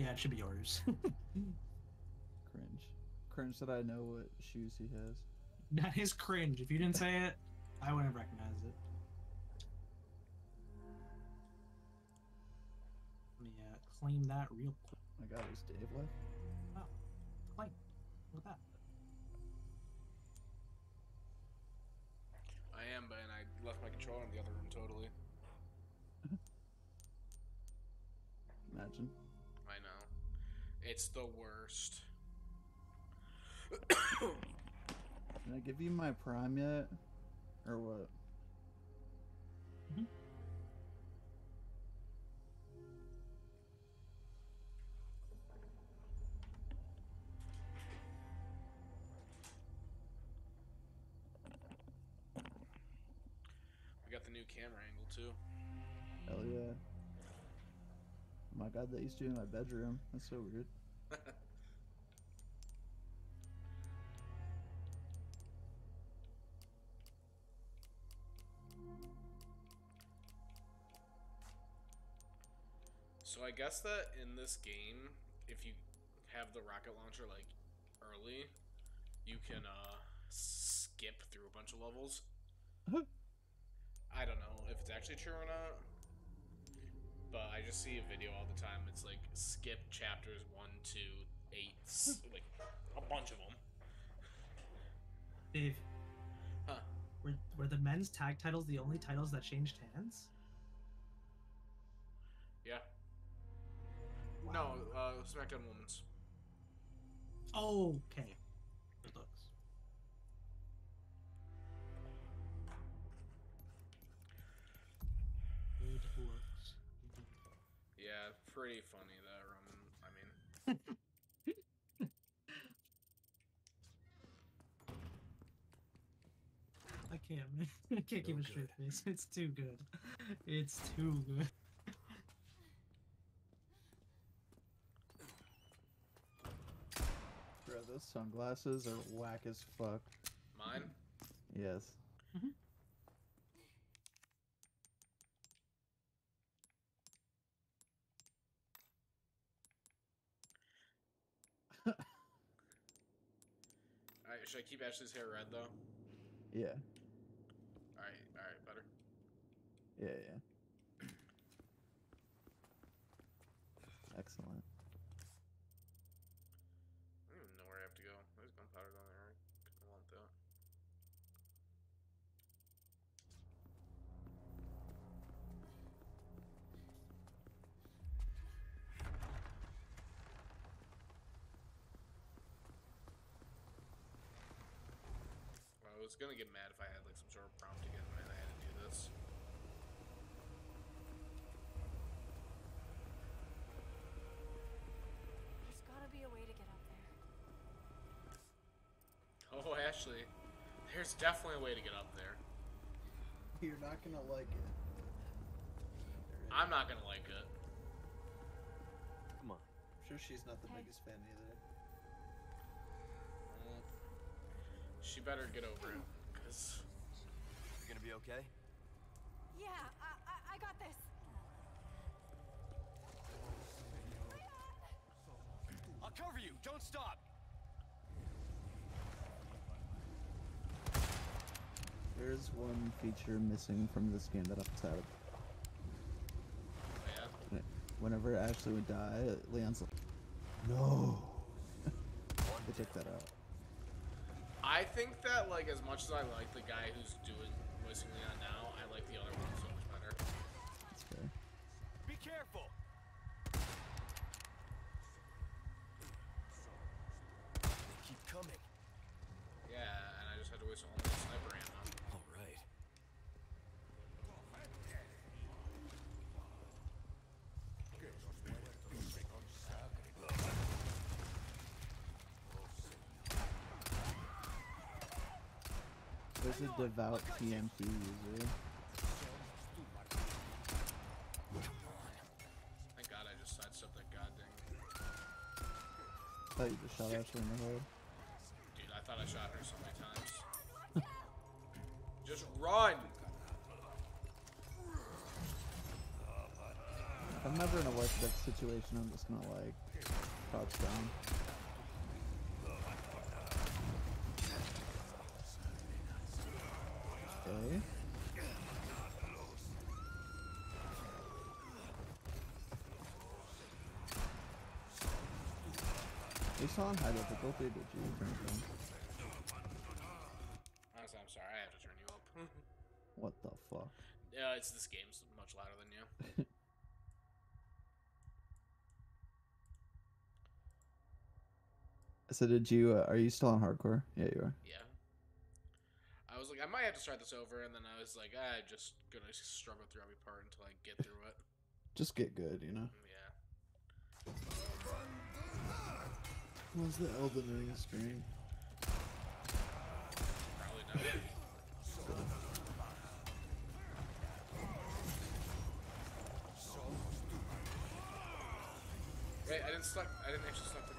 Yeah, it should be yours. Cringe. Cringe that I know what shoes he has. that is cringe. If you didn't say it, I wouldn't have recognized it. Let me uh, claim that real quick. My God, is Dave left? Claim. Look at that. I am, but and I left my controller in the other room totally. Imagine. It's the worst. Can I give you my prime yet? Or what? Mhm. we got the new camera angle too. My God, that used to be in my bedroom. That's so weird. So I guess that in this game, if you have the rocket launcher like early, you can uh skip through a bunch of levels. I don't know if it's actually true or not. But I just see a video all the time. It's like skip chapters one, two, eight, s- like a bunch of them. Dave, Huh. were, were the men's tag titles the only titles that changed hands? Yeah. No, uh, SmackDown Women's. Okay. Pretty funny that Roman. I mean, I can't, man. I can't keep a straight face. It's too good. It's too good. Bro, those sunglasses are whack as fuck. mine. Yes. All right, should I keep Ashley's hair red though? Yeah. All right, all right, better. Yeah, yeah. Excellent. I don't even know where I have to go. There's gunpowder down there. I want that. I was gonna get mad if I had like some sort of prompt to get mad I had to do this. There's gotta be a way to get up there. Oh, Ashley, there's definitely a way to get up there. You're not gonna like it. I'm not gonna like it. Come on. I'm sure she's not the Hey. biggest fan either. She better get over it, cause You're gonna be okay? Yeah, I, I, I got this. I'll cover you. Don't stop. There's one feature missing from this game that I'm sad of. yeah. Whenever Ashley would die, Leon's like, no. they took that out. I think that like as much as I like the guy who's doing voicing Leon now, I like the other one so much better. That's fair. Be careful. They keep coming. Yeah, and I just had to waste all my sniper ammo. All right. There's a devout TMP user. Thank God I just sidestepped that goddamn. thought you just shot Ashley in the head. Dude, I thought I shot her so many times. just run! I I'm never in a like that situation. I'm just gonna like crouch down. Okay. You saw on high difficulty, did you turn it down? Honestly, I'm sorry. I have to turn you up. What the fuck? yeah, it's this game's much louder than you. So did you? Uh, are you still on hardcore? Yeah, you are. Yeah. I was like, I might have to start this over, and then I was like, I'm just gonna struggle through every part until I get through it. Just get good, you know. Yeah. What's the Elden Ring stream? Probably not. Wait, I didn't stuck. I didn't actually stuck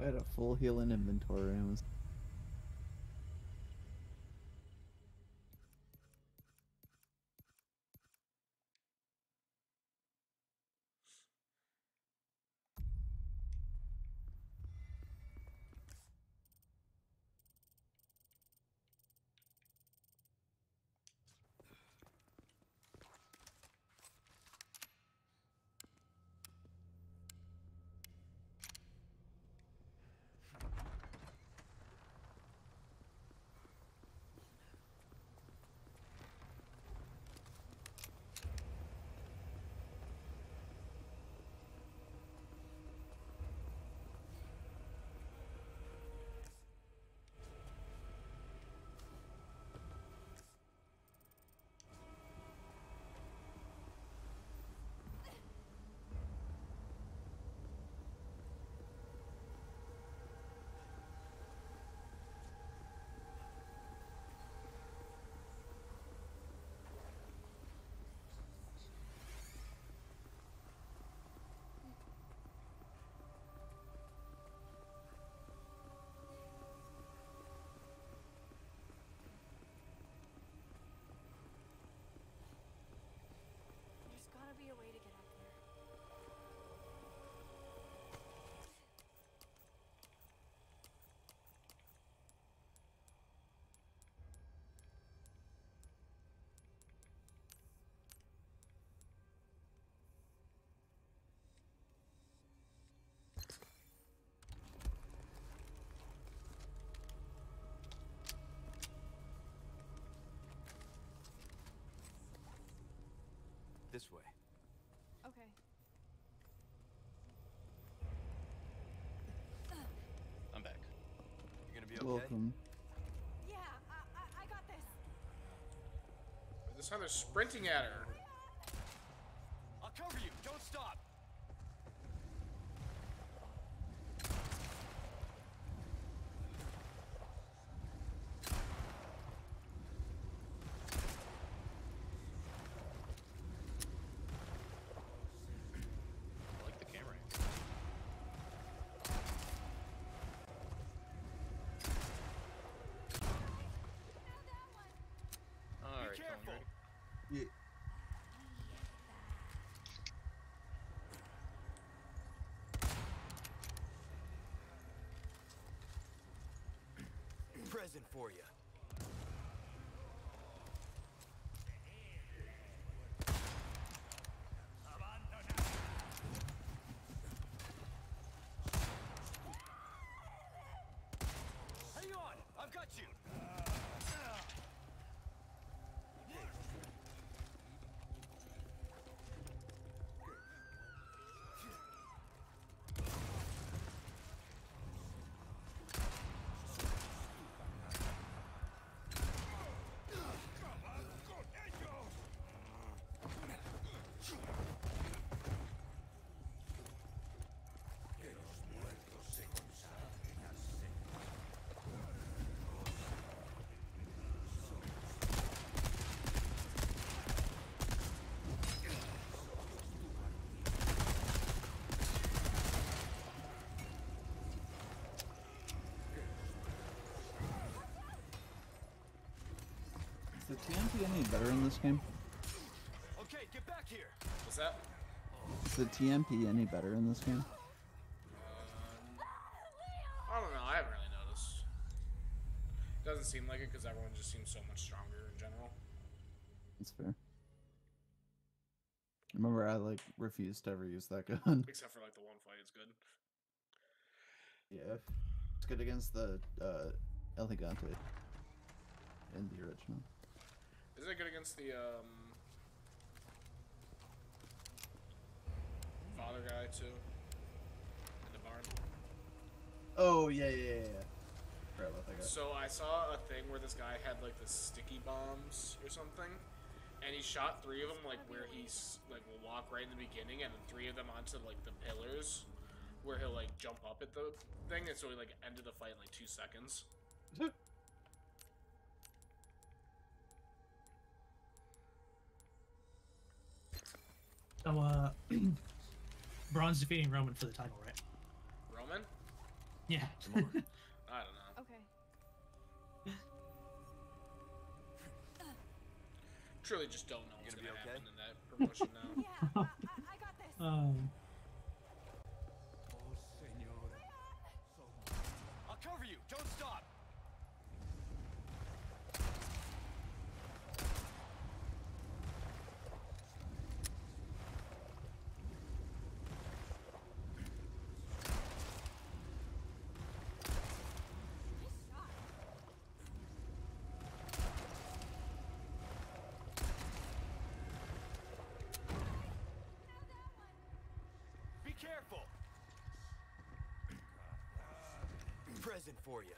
We had a full healing inventory. This way. Okay. I'm back. You're gonna be okay? welcome. Yeah, I, I, I got this. This time they're sprinting at her. I'll cover you. Don't stop. I like the camera. Alright, careful. Yeah. Present for you. The TMP any better in this game? Okay, get back here. What's that? Is the TMP any better in this game? Um, I don't know. I haven't really noticed. Doesn't seem like it because everyone just seems so much stronger in general. That's fair. Remember, I like refused to ever use that gun. Except for like the one fight, it's good. yeah, it's good against the uh, El Gigante in the original. Is it good against the um father guy too? In the barn. Oh yeah, yeah, yeah. yeah. Forgot about that guy. So I saw a thing where this guy had like the sticky bombs or something, and he shot three of them like where he's like will walk right in the beginning, and then three of them onto like the pillars, where he'll like jump up at the thing, and so he like ended the fight in like two seconds. So, uh, Braun's defeating Roman for the title, right? Roman? Yeah. I don't know. Okay. Truly, just don't know what's gonna gonna, be okay? happen in that promotion now. Yeah, I, I, I got this. um, I'll cover you. Don't stop. Be careful. Present for you.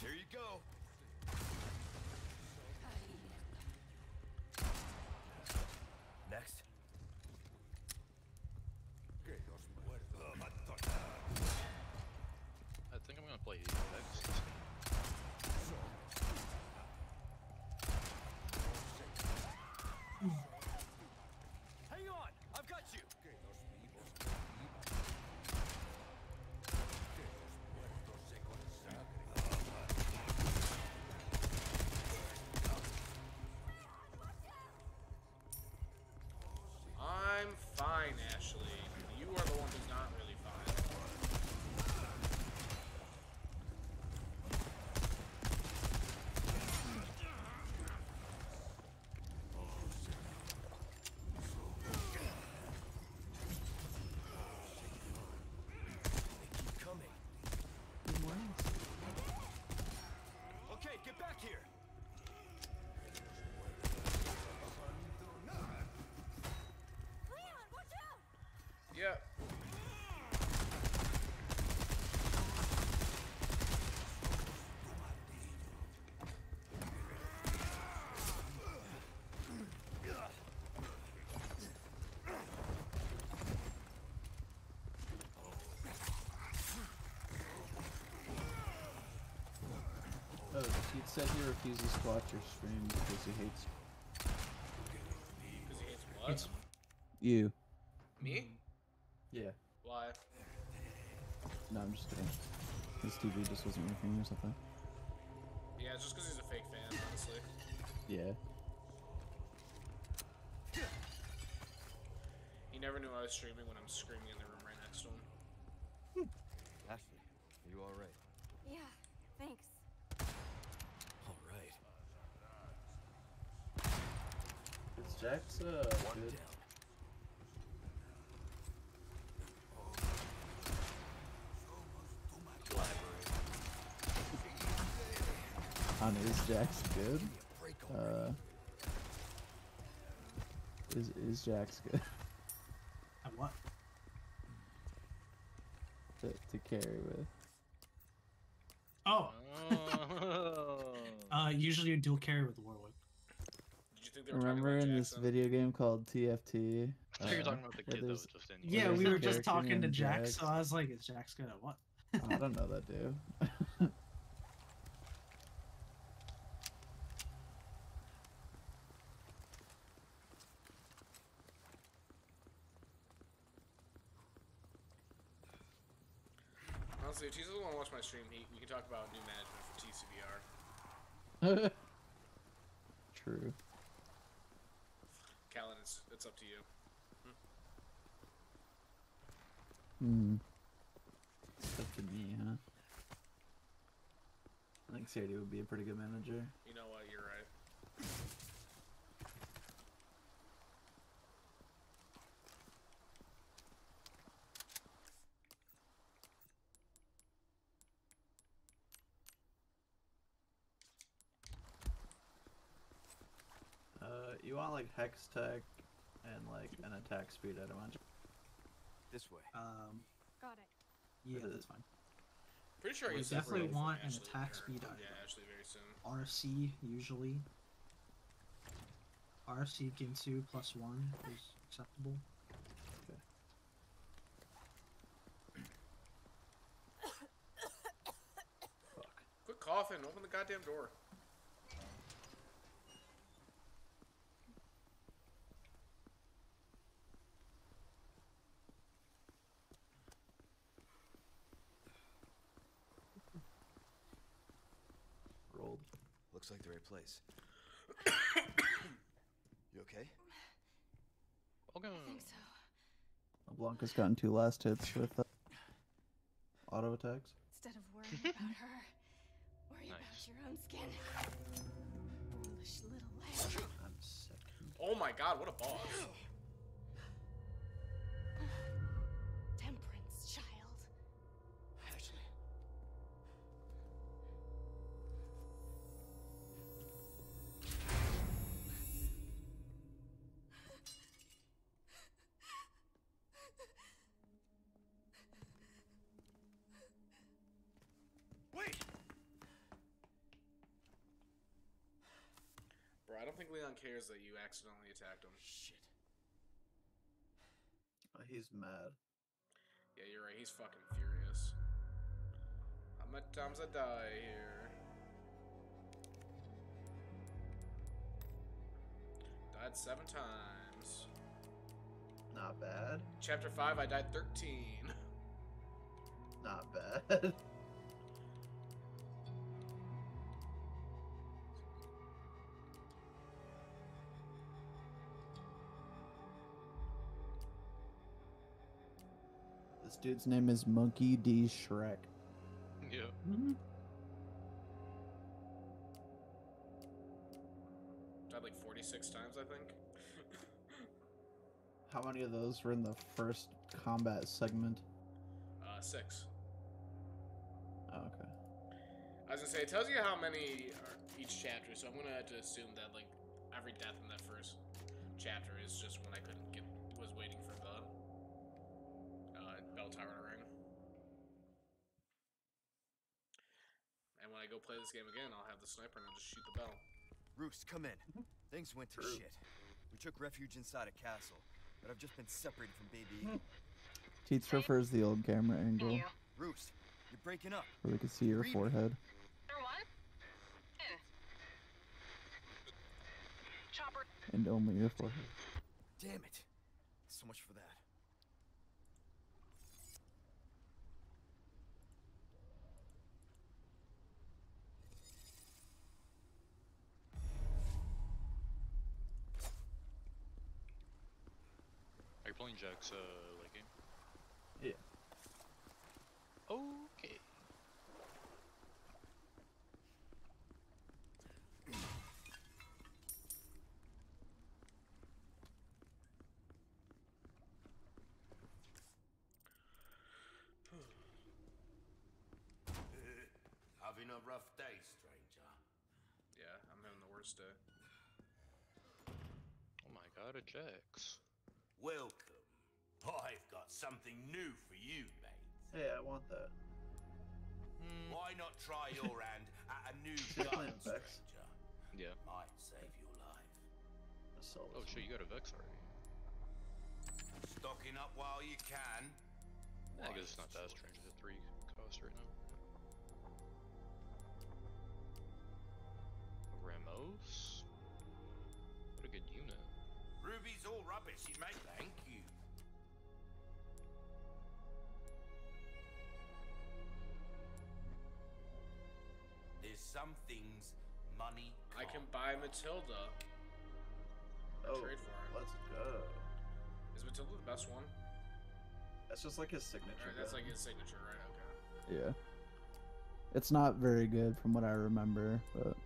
Here you go. Next. I think I'm gonna play Apex. Hang on. I've got you. I'm fine, Ashley. You are the one who's not really fine. Good morning. Okay, get back here. He said he refuses to watch your stream because he hates Because he hates what? It's- you. Me? Mm-hmm. Yeah. Why? No, I'm just kidding. His TV just wasn't working or something. Yeah, it's just because he's a fake fan, honestly. Yeah. He never knew I was streaming when I'm screaming in the room right next to him. Ashley, are you all right? Yeah, thanks. All right. Is Jax uh One good? down. On is Jax good? Uh. Is is Jax good at what? to, to carry with? Oh, Oh. uh, usually you dual carry with Warwick. Did you think they were Remember talking in about this video game called TFT? I thought you were uh, talking about the kid that was just in. Yeah, we were just talking to Jack, Jax, Jax. so I was like, is Jax good at what? I don't know that dude. Honestly, if Jesus doesn't want to watch my stream, he, we can talk about new management for TCVR. True. Callan, it's it's up to you. Hmm. It's up to me, huh? I think Sadie would be a pretty good manager. You know what? You're right. Uh, you want like hex tech and like an attack speed, I'd imagine. This way. Um, Got it. yeah, that's fine. Pretty sure We he's definitely want an Ashley attack or- speed item. Yeah, actually, very soon. RC usually. RC Guinsoo plus one is acceptable. Okay. Fuck. Quit coughing. Open the goddamn door. Rolled. Looks like the right place. you okay? Welcome. I think so. Blanca's gotten two last hits with uh, auto attacks. Instead of worrying about her, worry Nice. about your own skin. Foolish little lamb. I'm sick. Oh my god, what a boss. Don't think Leon cares that you accidentally attacked him. Shit. Oh, he's mad. Yeah, you're right. He's fucking furious. How many times I die here? Died seven times. Not bad. Chapter 5, I died 13. Not bad. this dude's name is Monkey D. Shrek. Yeah. died like 46 times, I think. How many of those were in the first combat segment? uh, six. Oh, okay. I was gonna say, it tells you how many are each chapter, so I'm gonna have to assume that, like, every death in that first chapter is just when I couldn't get, was waiting for the, bell tower to ring. And when I go play this game again, I'll have the sniper and I'll just shoot the bell. Roost, come in. Mm-hmm. Things went to shit. We took refuge inside a castle, but I've just been separated from Baby Eagle. Teats prefers the old camera angle You. Roost, you're breaking up. where we can see your forehead. Number one. Chopper. And only your forehead. Damn it. So much for that. Jax uh, late game? Yeah. Okay. Having a rough day, stranger. Yeah, I'm having the worst day. Oh my god, a Jax. Welcome. I've got something new for you, mate. Hey, I want that. Hmm. Why not try your hand at a new Shit, gun, man, stranger? Yeah. Might save your life. Oh shit, you got a Vex already. Stocking up while you can. I guess it's not that strange. It's at three cost right now. Rammus. What a good unit. Ruby's all rubbish, mate. Thank you. There's some things money. I can can't buy Matilda. Oh, Trade for it. let's go. Is Matilda the best one? That's just like his signature. Alright, that's gun. like his signature, right? Okay. Yeah. It's not very good from what I remember, but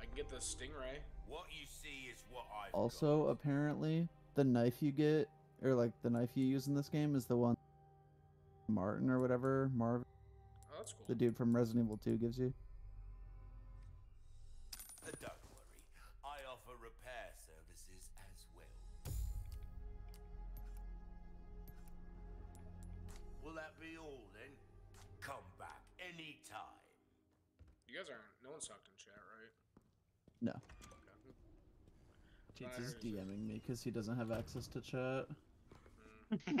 I can get the Stingray. What you see is what I've also got. apparently the knife you get or like the knife you use in this game is the one Martin or whatever Marv Oh, that's cool. the dude from Resident Evil 2 gives you. Be all then? Come back anytime. You guys aren't. No one's talked in chat, right? No. Okay. Cheats is heard you. DMing me because he doesn't have access to chat. Mm.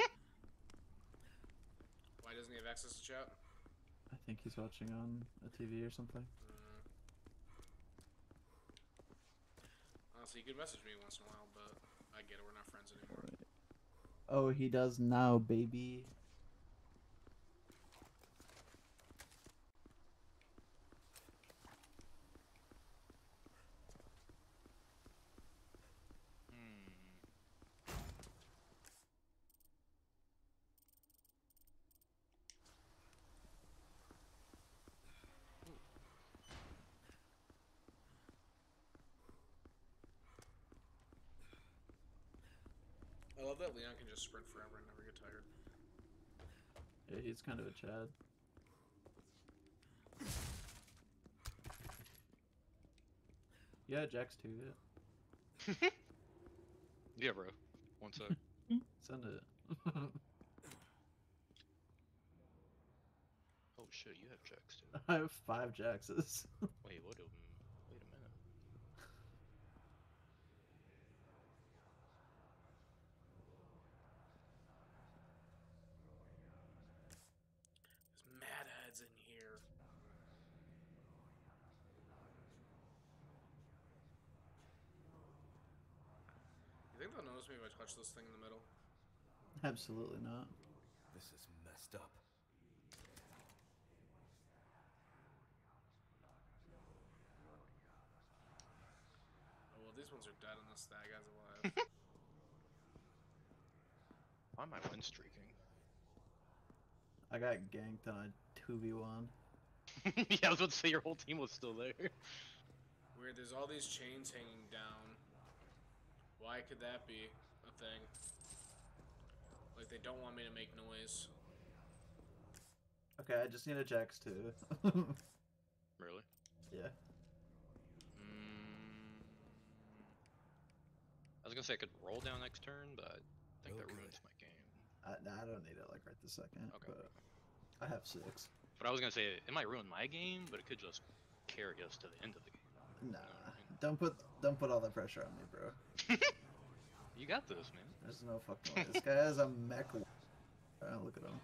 Why doesn't he have access to chat? I think he's watching on a TV or something. Mm. Honestly, you could message me once in a while, but I get it. We're not friends anymore. Alright. Oh, he does now, baby. Just sprint forever and never get tired. Yeah, he's kind of a Chad. Yeah, Jack's too. Yeah. Yeah, bro. One sec. Send it. oh shit, you have Jax too. I have five Jaxes. Wait, what? A, wait a minute. There's mad heads in here. You think they'll notice me if I touch this thing in the middle? Absolutely not. This is messed up. Oh well, these ones are dead unless that guy's alive. Why am I win streaking? I got ganked on a 2v1. yeah, I was about to say your whole team was still there. Weird. There's all these chains hanging down. Why could that be a thing? Like they don't want me to make noise. Okay, I just need a Jax too. Really? yeah. Mm, I was gonna say I could roll down next turn, but I think that ruins my game. I, nah, I don't need it like right this second. Okay. But I have six. But I was gonna say it might ruin my game, but it could just carry us to the end of the game. Nah, don't put don't put all the pressure on me, bro. You got this, man. There's no fucking way. This guy has a mech. Uh, look at him.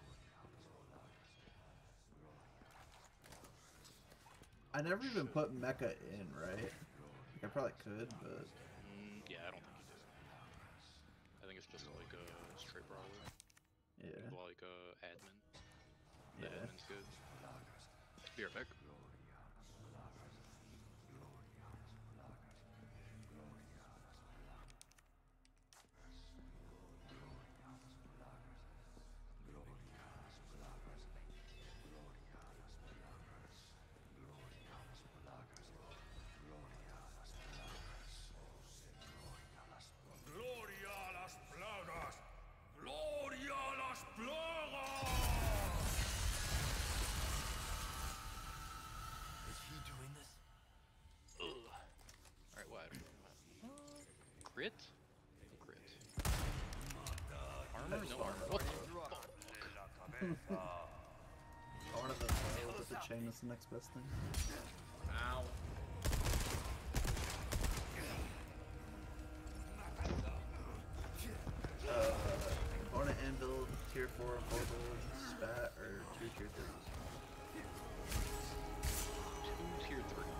I never even put mecha in, right? Like, I probably could, but Mm, yeah, I don't think you do. I think it's just like a straight brawler, yeah. like a admin. The Yeah. admin's good. Be right back. Crit? Crit. Armor? No armor. What the fuck? I wanted the fire with the chain is the next best thing. Ow. Uh, component anvil, tier 4, portal, spat, or 2 tier 3s. Two tier three.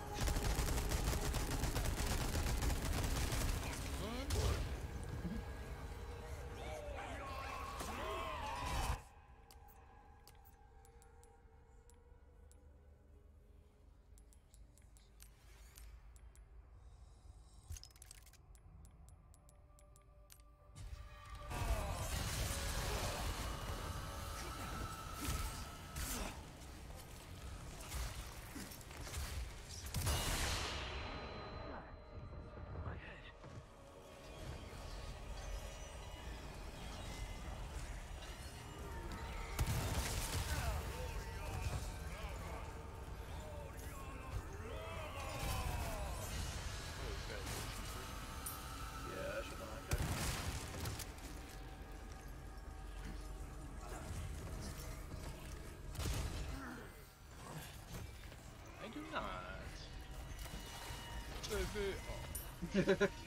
Do not. Baby.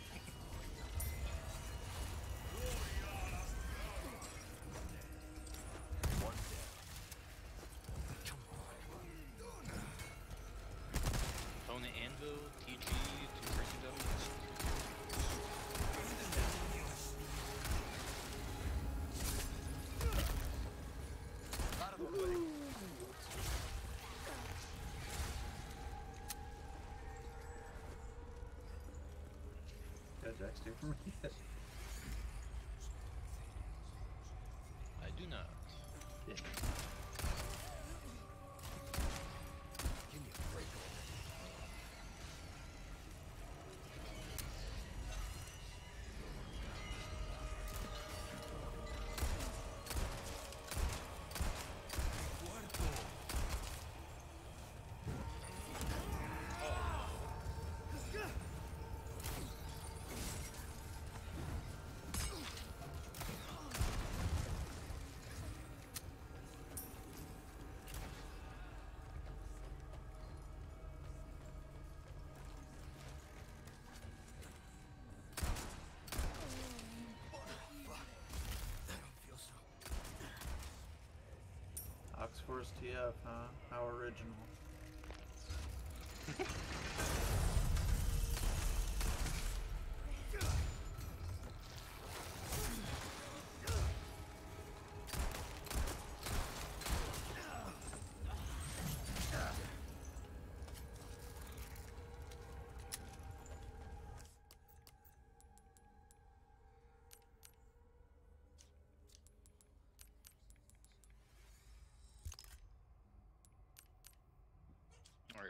do not. yeah. Oxforce TF, huh? How original.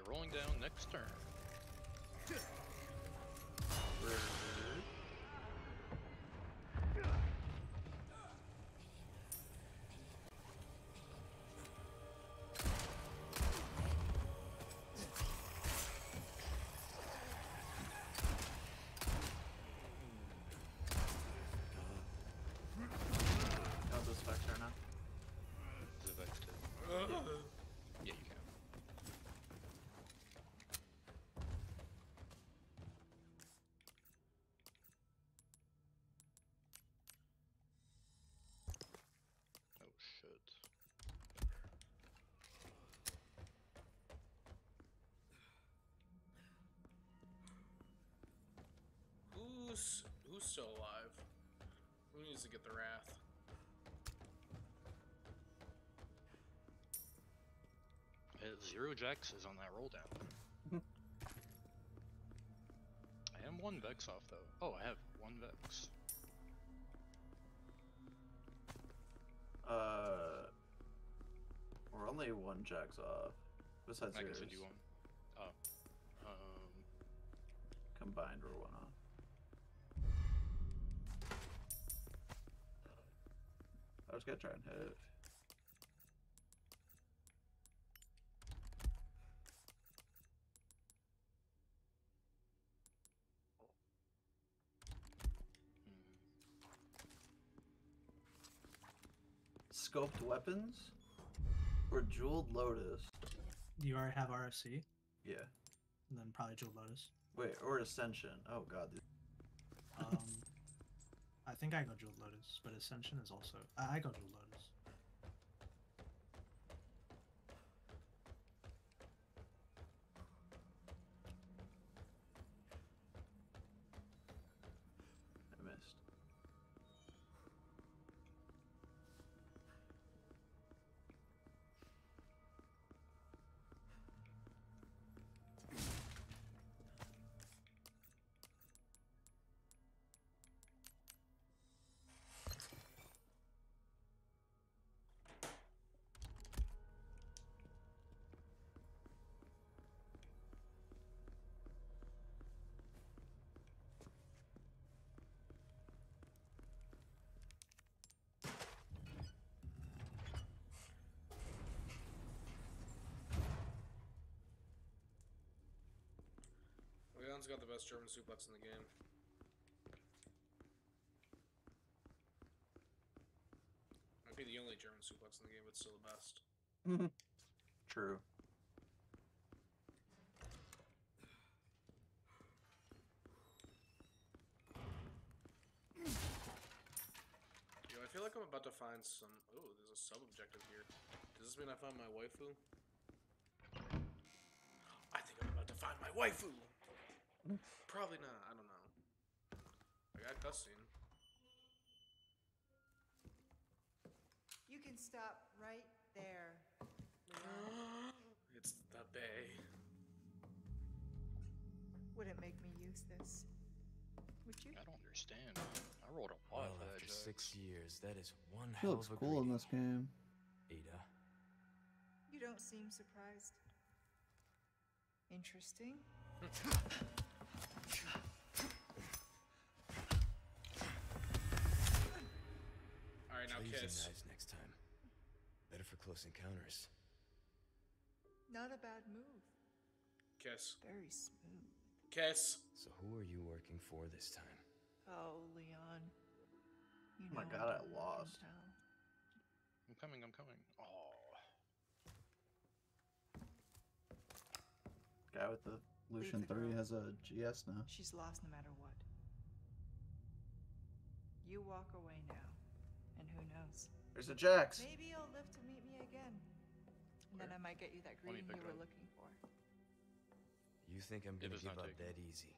Rolling down next turn. Got Who's who's still alive? Who needs to get the wrath? Zero Jax is on that roll down. I am one Vex off though. Oh, I have one Vex. Uh, we're only one Jax off. Besides I can send you one. Oh. Um, Combined, we're one off. Was gonna try and hit. Scoped weapons? Or jeweled lotus? Do you already have RFC? Yeah. And then probably jeweled Lotus. Wait, or ascension. Oh god. Think I go Jewel Lotus, but Ascension is also. I, I go Jewel Lotus. Brown's got the best German suplex in the game. Might be the only German suplex in the game, but still the best. True. Yo, I feel like I'm about to find some... Oh, there's a sub-objective here. Does this mean I found my waifu? I think I'm about to find my waifu! Probably not. I don't know. I got cussing. You can stop right there. It's the bay. Wouldn't make me use this. Would you? I don't understand. I rolled a lot Well, after six years, that is one hell looks of a cool in this game. Ada. You don't seem surprised. Interesting. All right, now Try using kiss. knives next time. Better for close encounters. Not a bad move. Kiss. Very smooth. Kiss. So who are you working for this time? Oh, Leon. You Oh my know God, I lost. I'm coming, I'm coming. Oh. Guy with the Lucian 3 girl. has a GS now. She's lost no matter what. You walk away now, and who knows? There's a Jax. Maybe you'll live to meet me again. And then I might get you that Let me you were looking for. You think I'm It gonna give up taken. that easy?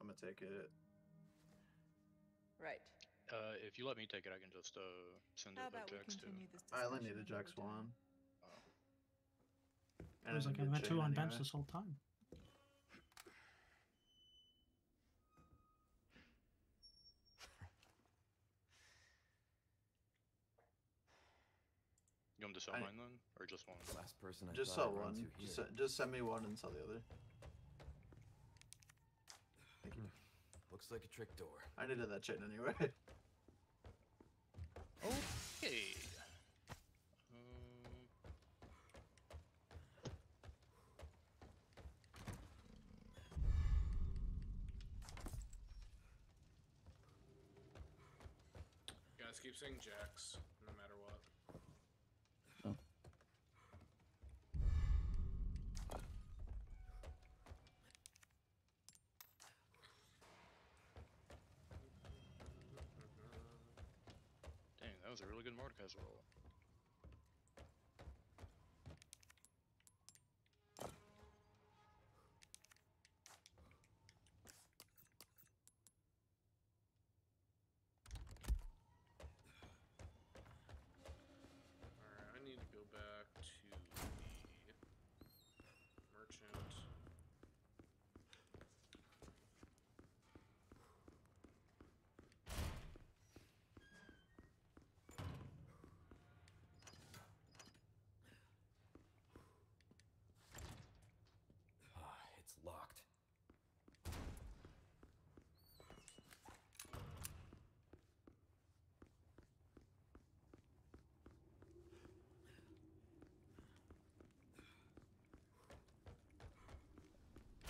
I'm gonna take it. Right. Uh, if you let me take it, I can just uh send How it like about we Jax too. I only need a Jax another time? one. It was like I good meant two chain on bench this whole time. You want me to sell I- mine then, or just one? Last person I Just sell I'd one. Just, just send me one and sell the other. Looks like a trick door. I needed that chain anyway. Okay. Guys, keep saying Jax, no matter what. Dang, that was a really good Mordekaiser roll. Alright, I need to go back to the merchant. Ah, it's locked.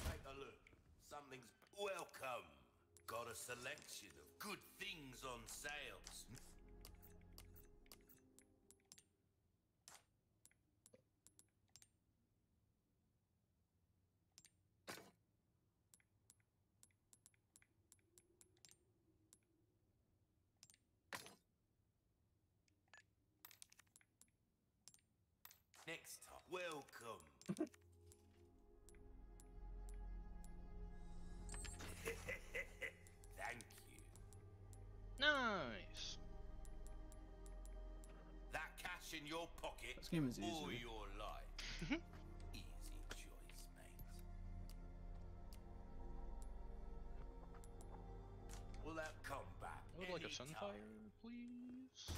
Take a look. Something's welcome. Got a selection of good things on sales. Next time, welcome. This game is all easy. your life. Mm-hmm. Easy choice, mate. Will that come back? I would like a. Sunfire, please.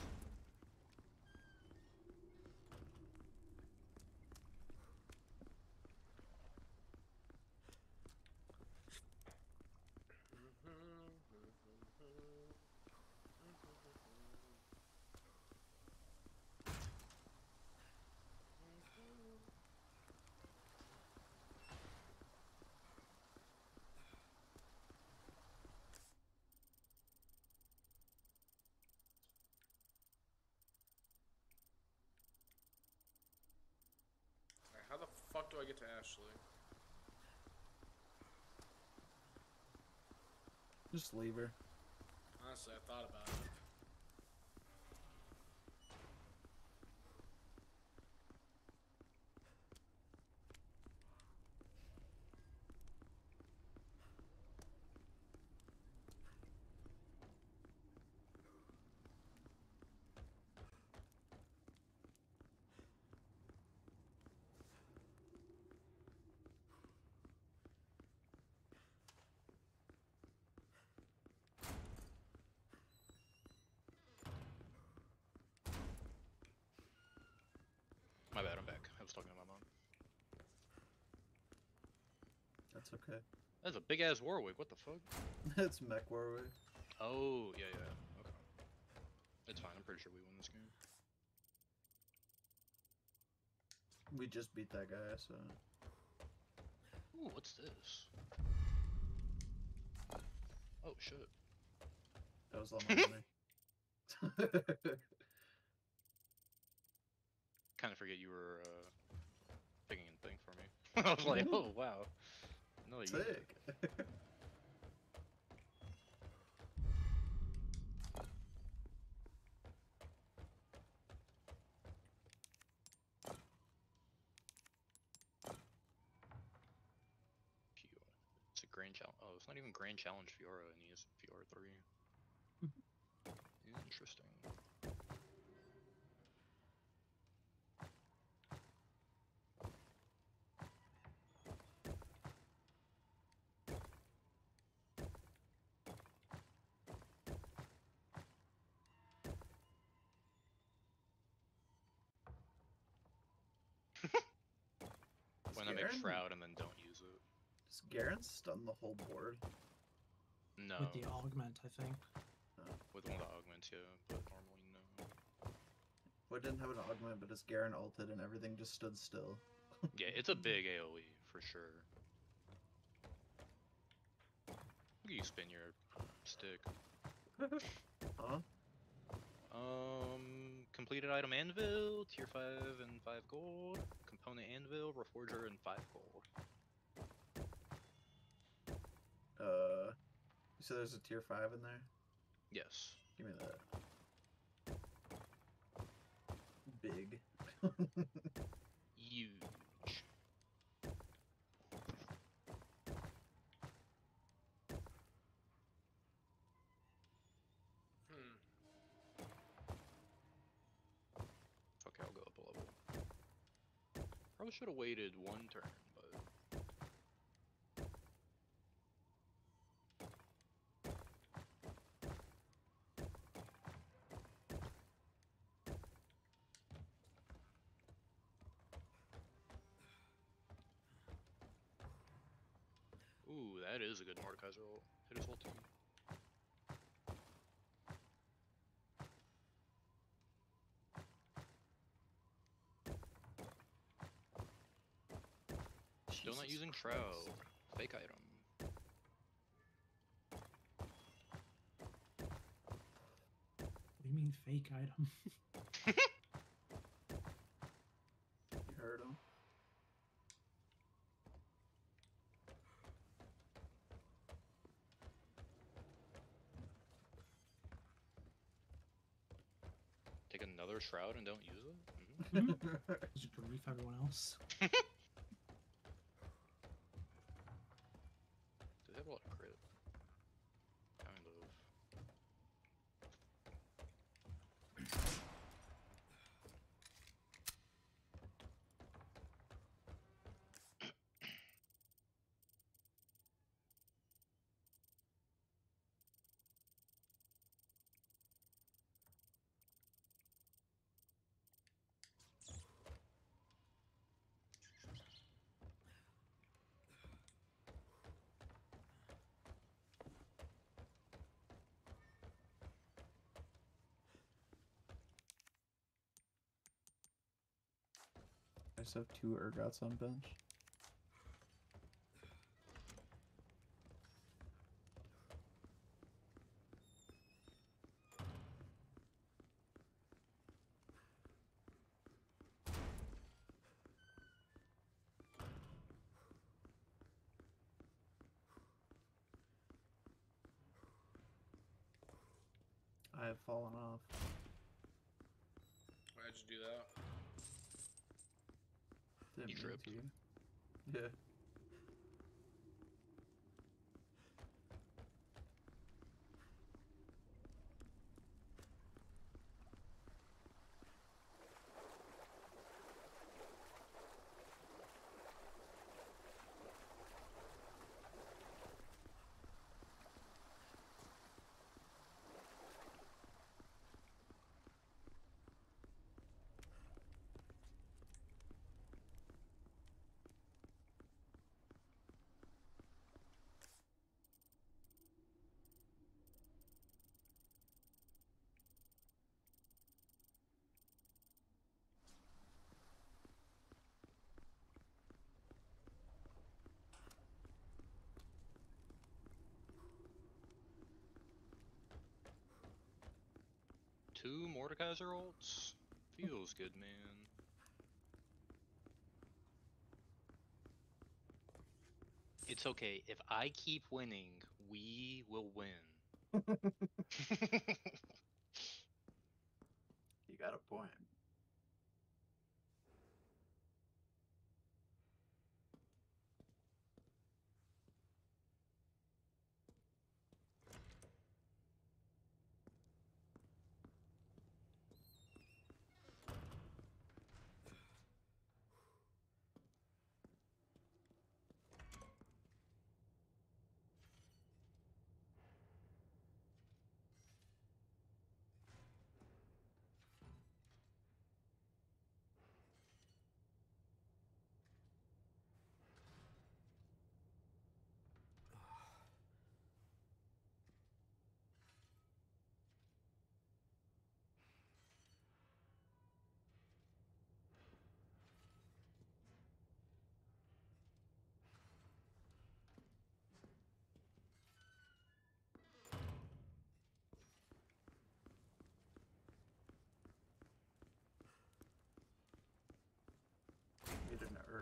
Alright, how do I get to Ashley? Just leave her. Honestly, I thought about it. It's okay. That's a big ass Warwick. What the fuck? it's Mech Warwick. Oh yeah yeah. Okay. It's fine. I'm pretty sure we win this game. We just beat that guy, so. Ooh, what's this? Oh shit. That was all my money. Kind of forget you were uh, picking and thing for me. I was like, oh wow. No. Sick. It's a grand challenge. Oh, it's not even grand challenge Fiora, and he is Fiora three. Mm-hmm. Interesting. Garen- Shroud and then don't use it. Does Garen stun the whole board? No. With the augment, I think. With one of the augments, yeah, but normally no. Well, it didn't have an augment, but his Garen ulted and everything just stood still. Yeah, it's a big AoE for sure. Look at you spin your stick. Huh? Um, completed item anvil, tier 5 and 5 gold. Component anvil, reforger and 5 gold. Uh, so there's a tier five in there. Yes. Give me that. Big. Huge. Hmm. Okay, I'll go up a level. Probably should have waited one turn, but Ooh, that is a good Mordekaiser ult. Hit his whole team. Still not using Christ. Shroud. Fake item. What do you mean fake item? You heard him. Take another Shroud and don't use it? Mhm. Just grief everyone else. Do they have a lot of crit? Kind of. I just have two Urgots on bench. I have fallen off. Why'd you do that? Didn't You mean tripped. Yeah. Two Mordekaiser ults? Feels good, man. It's okay. If I keep winning, we will win. You got a point.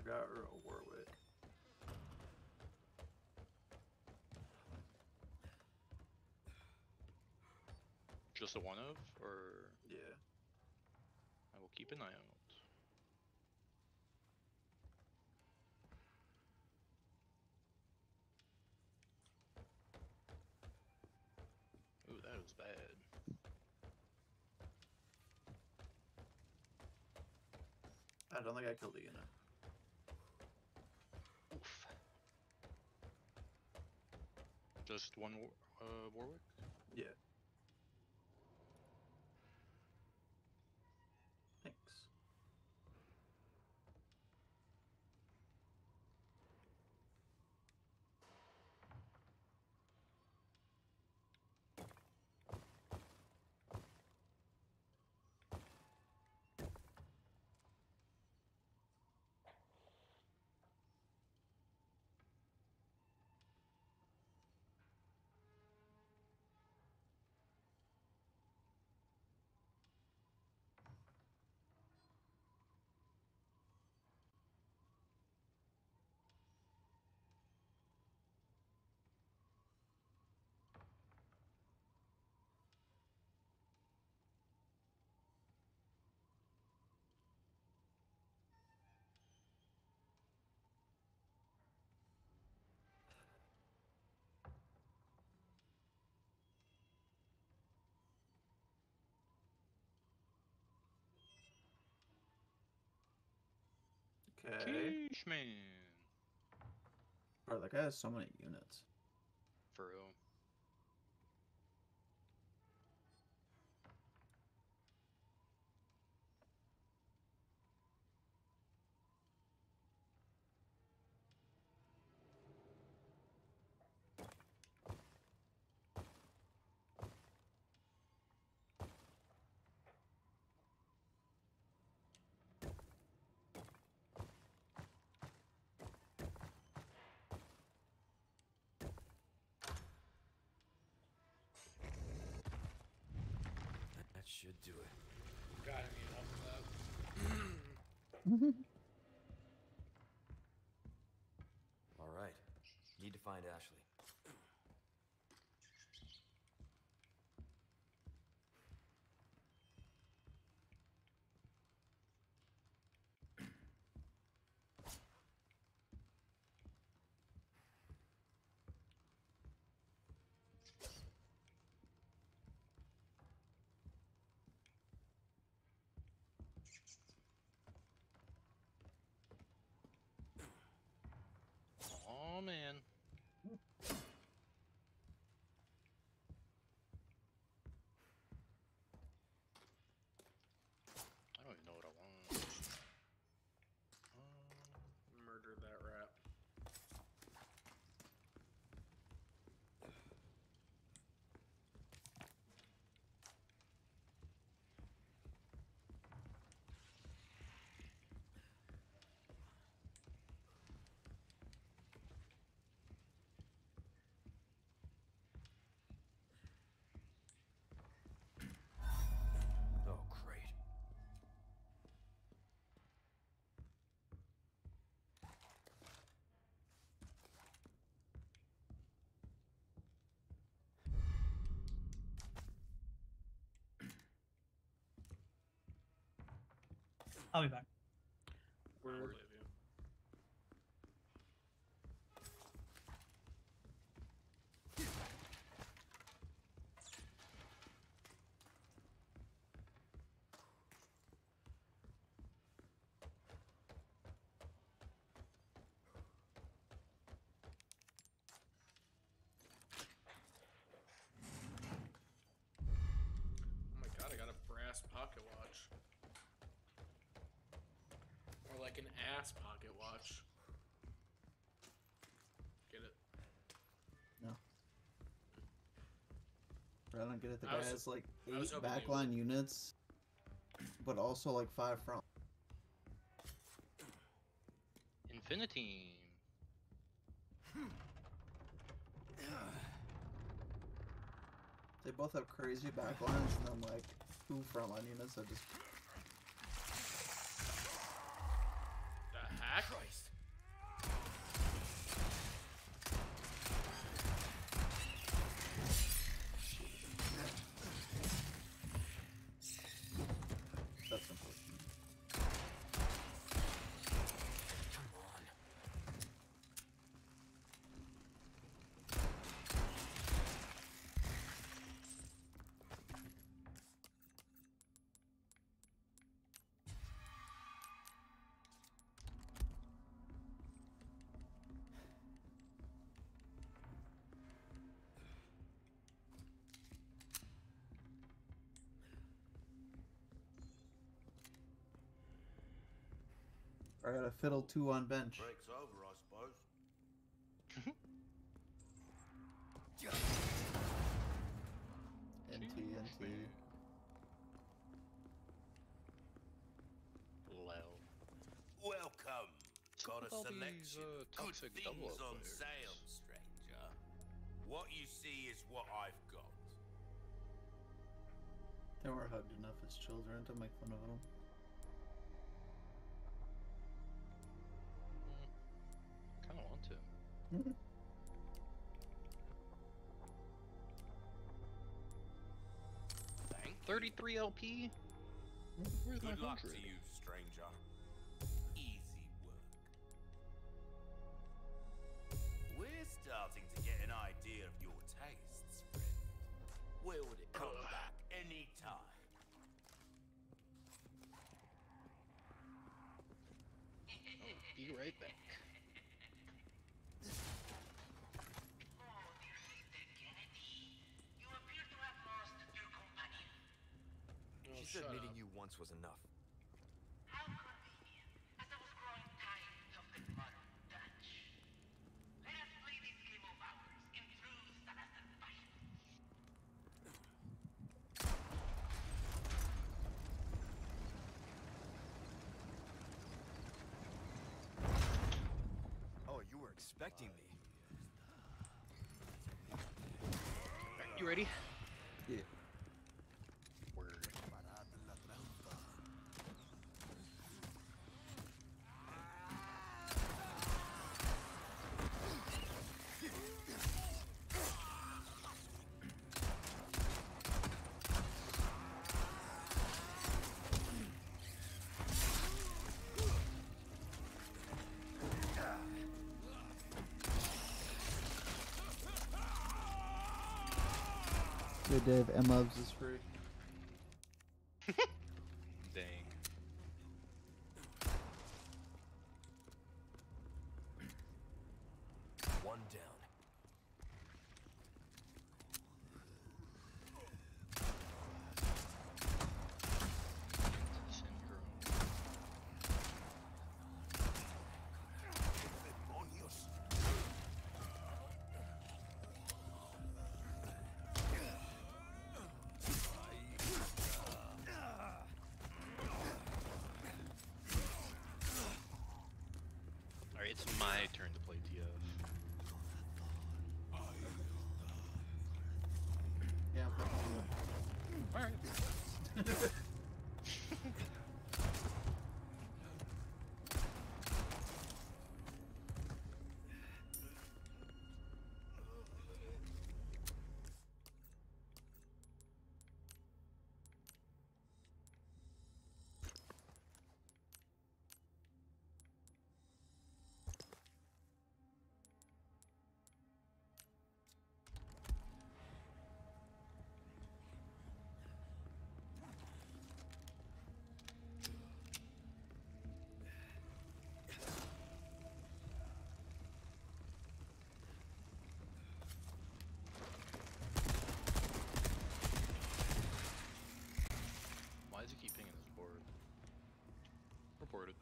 Need an Urgot or a Warwick. Just a one of, or Yeah. I will keep an eye out. Ooh, that was bad. I don't think I killed the unit. Oof. Just one uh, Warwick? Yeah. Thanks. Okay. Sheesh, man. Bro, that guy has so many units. For real. That should do it. God, I need help with that. All right. Need to find Ashley. Oh man. I don't even know what I want. Um, Murder that rat. I'll be back believe you. Oh my god, I got a brass pocket watch. Or an ass pocket watch. Get it? No. I don't get it. The guy was- has like eight hoping they would. backline units, but also like five front. Infinity. They both have crazy backlines and then like two frontline units that just I got a fiddle two on bench. Break's over, I suppose. NT NT. Lel. Welcome. Got a selection uh, of good things on players. sale, stranger. What you see is what I've got. They weren't hugged enough as children to make fun of them. Thank you. 33 LP. Where's Good luck to you, stranger. Easy work. We're starting to get an idea of your tastes, friend. Where would it come back any time? Be right back. Oh, She said shut meeting up. you once was enough. How convenient, as I was growing tired of the modern Dutch. Let us play this game of ours in true Salazar fashion. Oh, you were expecting me. You ready? Good Dave, M-Ubs is free. It's my turn to play TF. Yeah. I'm Alright. reported.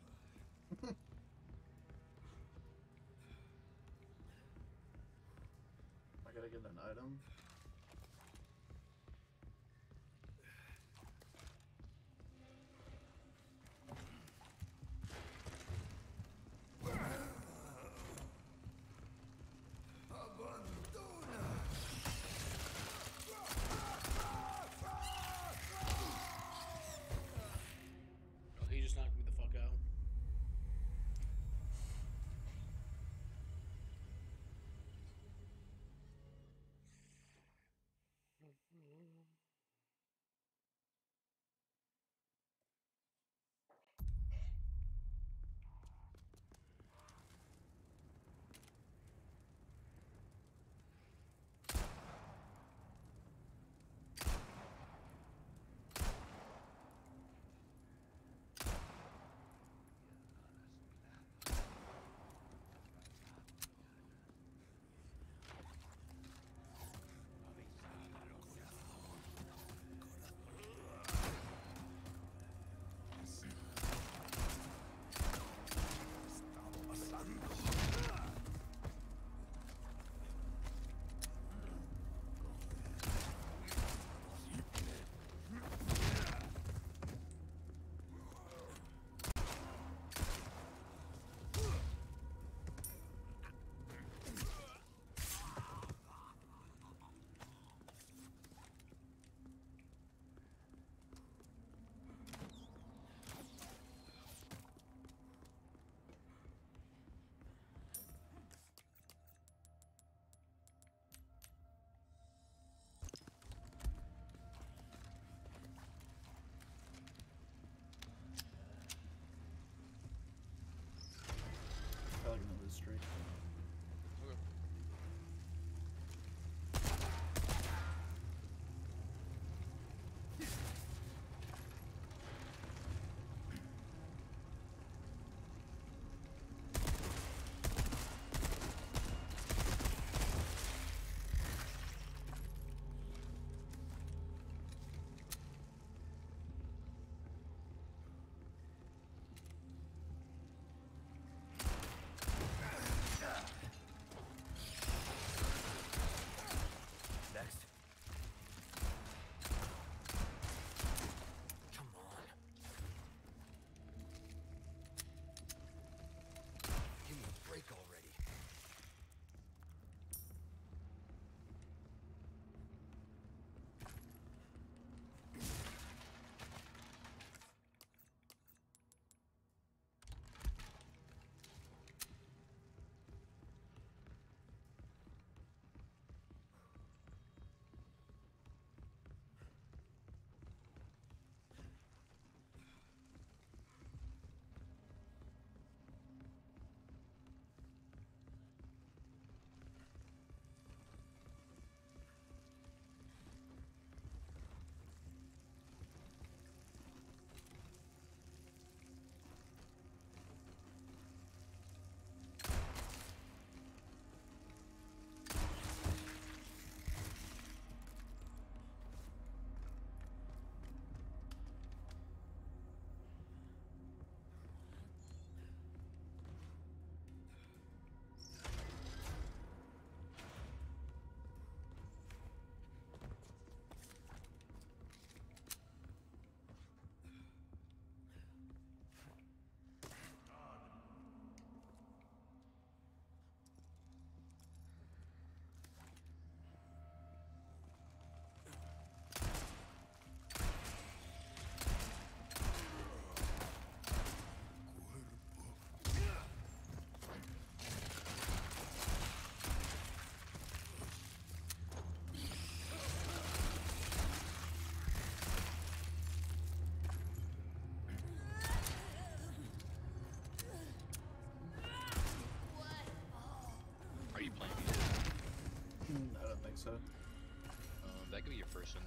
I don't think so. Um, that could be your first one.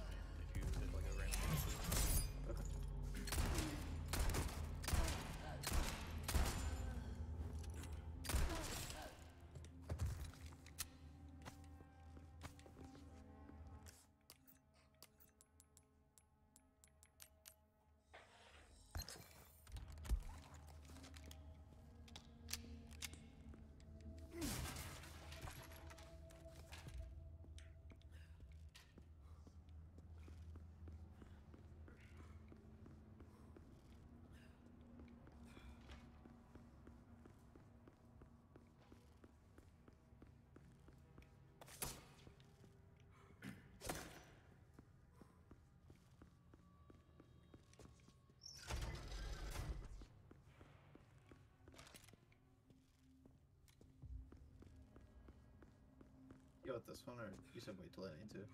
Go with this one, or you said wait till I need to?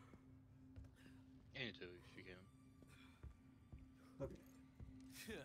Any two if you can. Okay.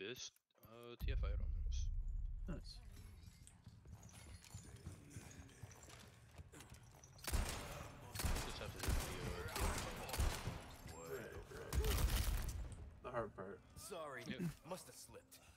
This uh, TF items. Nice. Just have to hit the uh, TF The hard part. Sorry, Yep. must have slipped.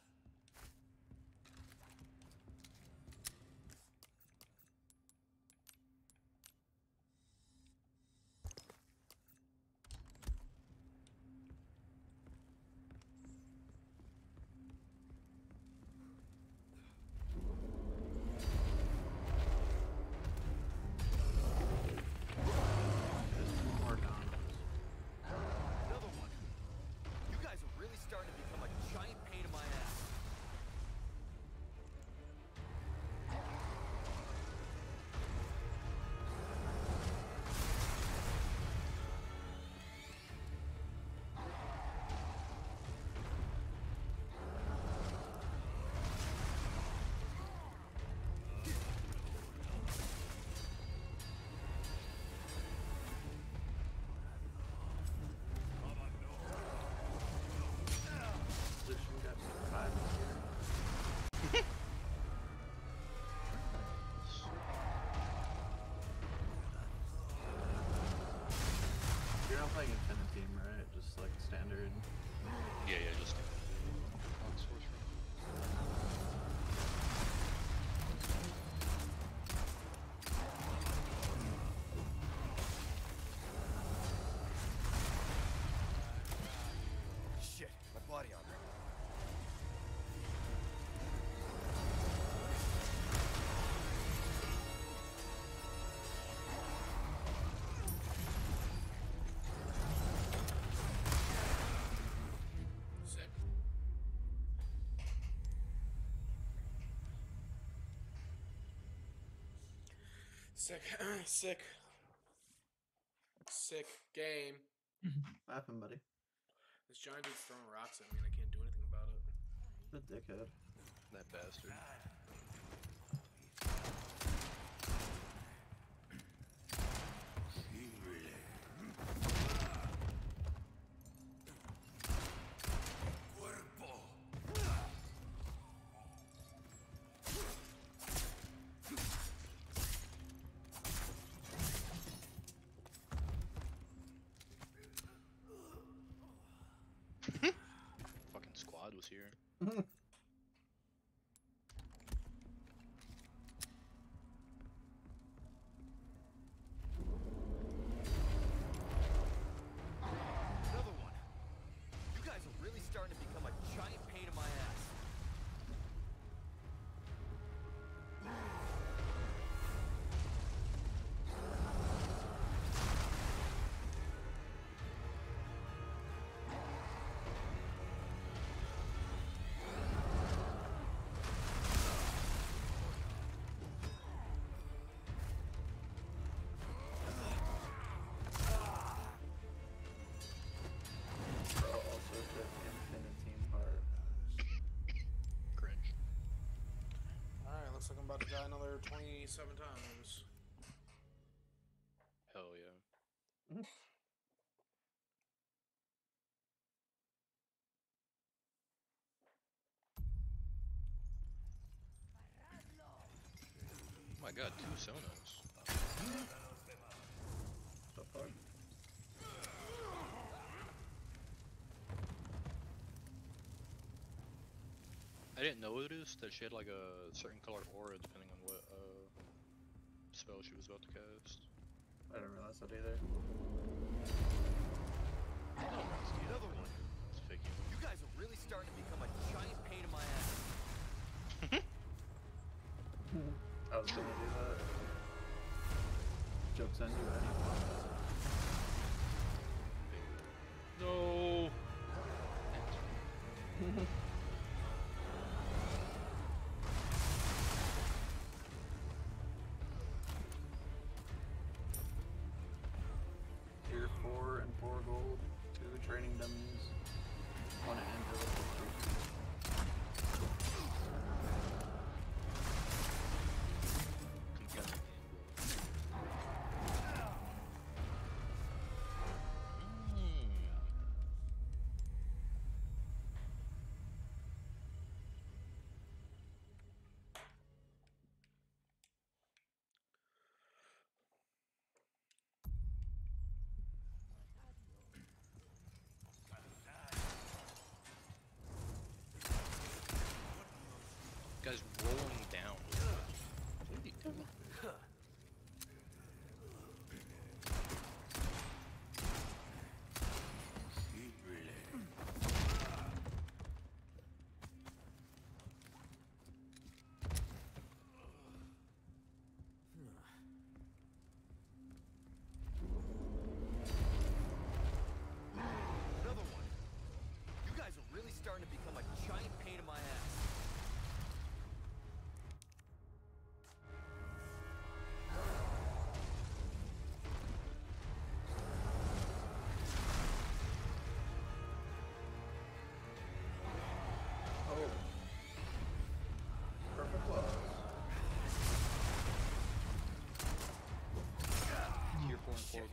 Sick. Sick. Sick game. Mm-hmm. What happened, buddy? This giant dude's throwing rocks at me and I can't do anything about it. The dickhead. That bastard. Here. Looks like I'm about to die another 27 times. Hell yeah. Oh my god, two Sonas. The fuck? I didn't notice that she had like a certain color aura depending on what uh, spell she was about to cast. I didn't realize that either. Another one. It's fake. You guys are really starting to become a giant pain in my ass. I was gonna do that. Jokes on you, Eddie.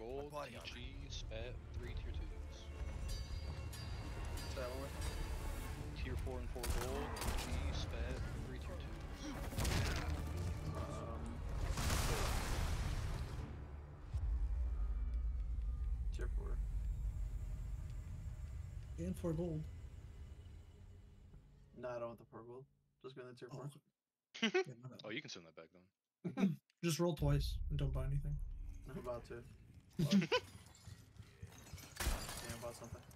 Gold, body armor. TG, spat, 3 tier 2s. That one? Tier 4 and 4 gold, TG, spat, 3 tier 2s. Um, tier 4. And for gold. No, I don't want the 4 gold. Just go in the tier 4. Oh, yeah. Oh, you can send that back then. Just roll twice and don't buy anything. I'm about to. Yeah, about something.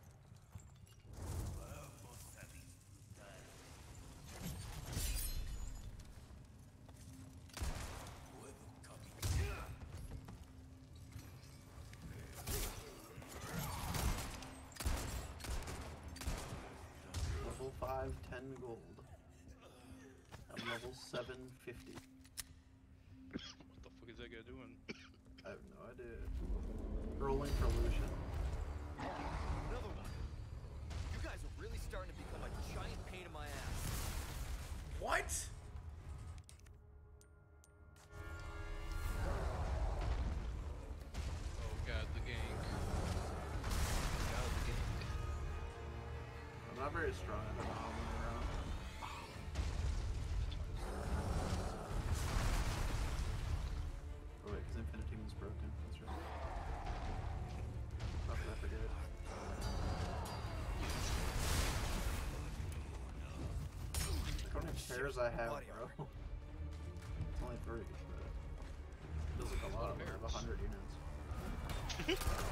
Not very strong. How I'm moving around. Oh wait, because Infinity was broken. That's right. How many pairs I have, bro? It's only three, but it feels like a lot. I have a hundred units.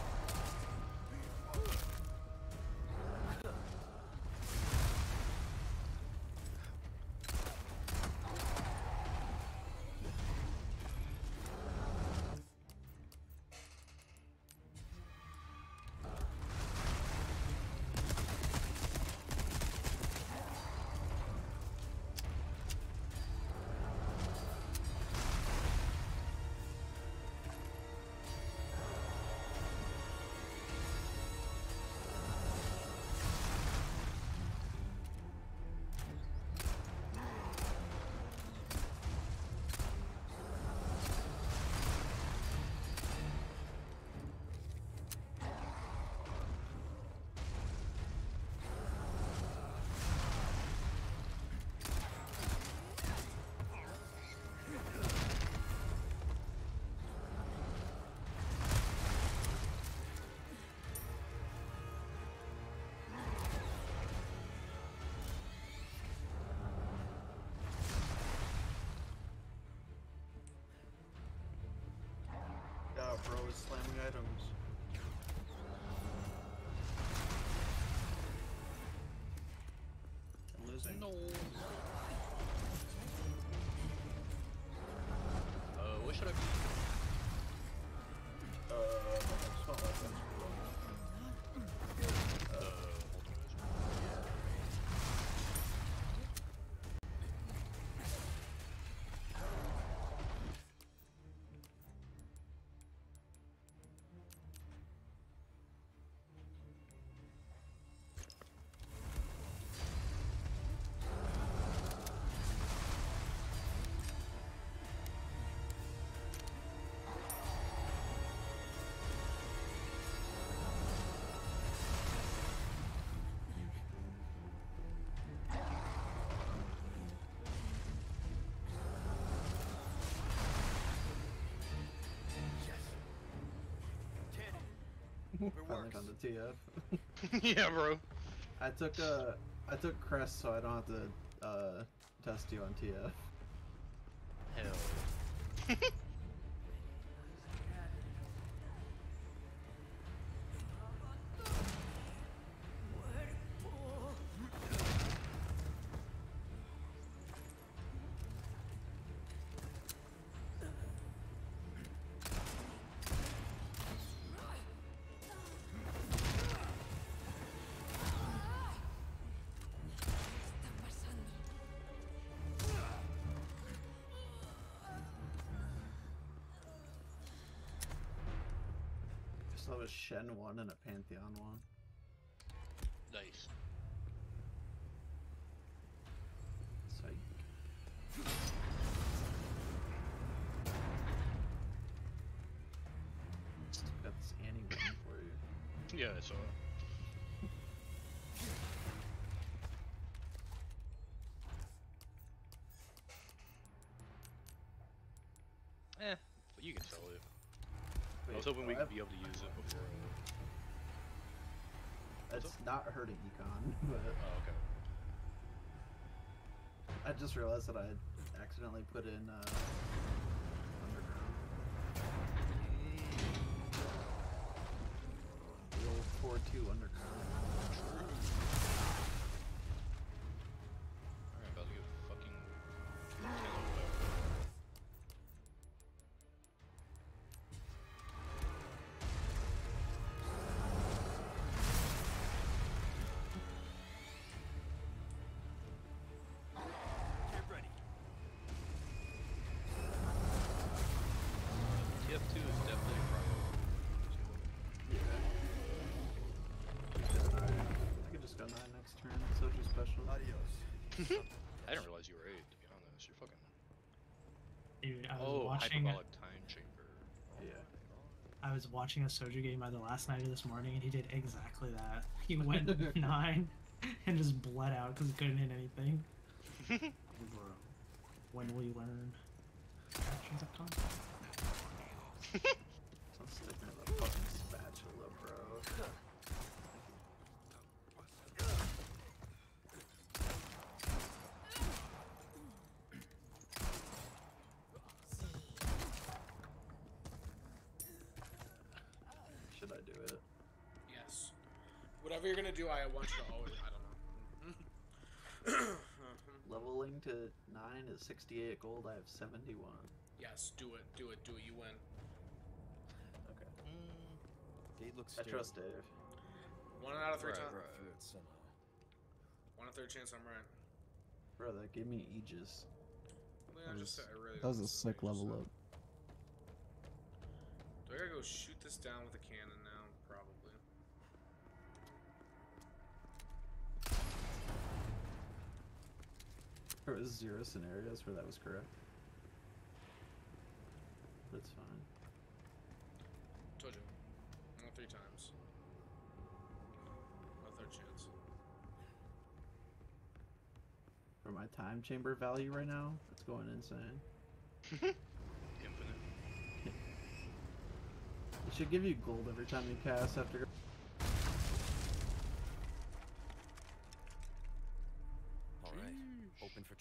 Yeah, bro is slamming items. I'm losing. No. It Finally works. got the TF. yeah, bro. I took a, I took Crest so I don't have to uh, test you on TF. Hell. one and a Pantheon one. Nice. Psych. Got this Annie one for you. Yeah, I saw. Eh, but you can sell it. I was hoping we I- could be able to use it before. Not hurting Econ, but Oh, okay. I just realized that I had accidentally put in uh, I didn't realize you were eight. To be honest, you're fucking. Dude, I was Oh, watching. hyperbolic time chamber. Oh yeah. I was watching a Soju game either last night or this morning, and he did exactly that. He went nine and just bled out because he couldn't hit anything. When will you learn? Actions of contact. I'm sticking to the fucking spatula, bro. Should I do it? Yes. Whatever you're gonna do, I want you to always. I don't know. Leveling to 9 is 68 gold. I have 71. yes, do it, do it, do it. You win. Okay. Mm. Gate looks I stable. trust Dave. One out of three Right, times. right. Somehow. One out of third chance I'm right. Bro, that gave me Aegis. Well, That just was- said, I really That was a sick what you just level said. up. Do I gotta go shoot this down with a cannon now? Probably. There was zero scenarios where that was correct. That's fine. Told you. One out of three times. One third chance. For my time chamber value right now, it's going insane. Infinite. It should give you gold every time you cast after.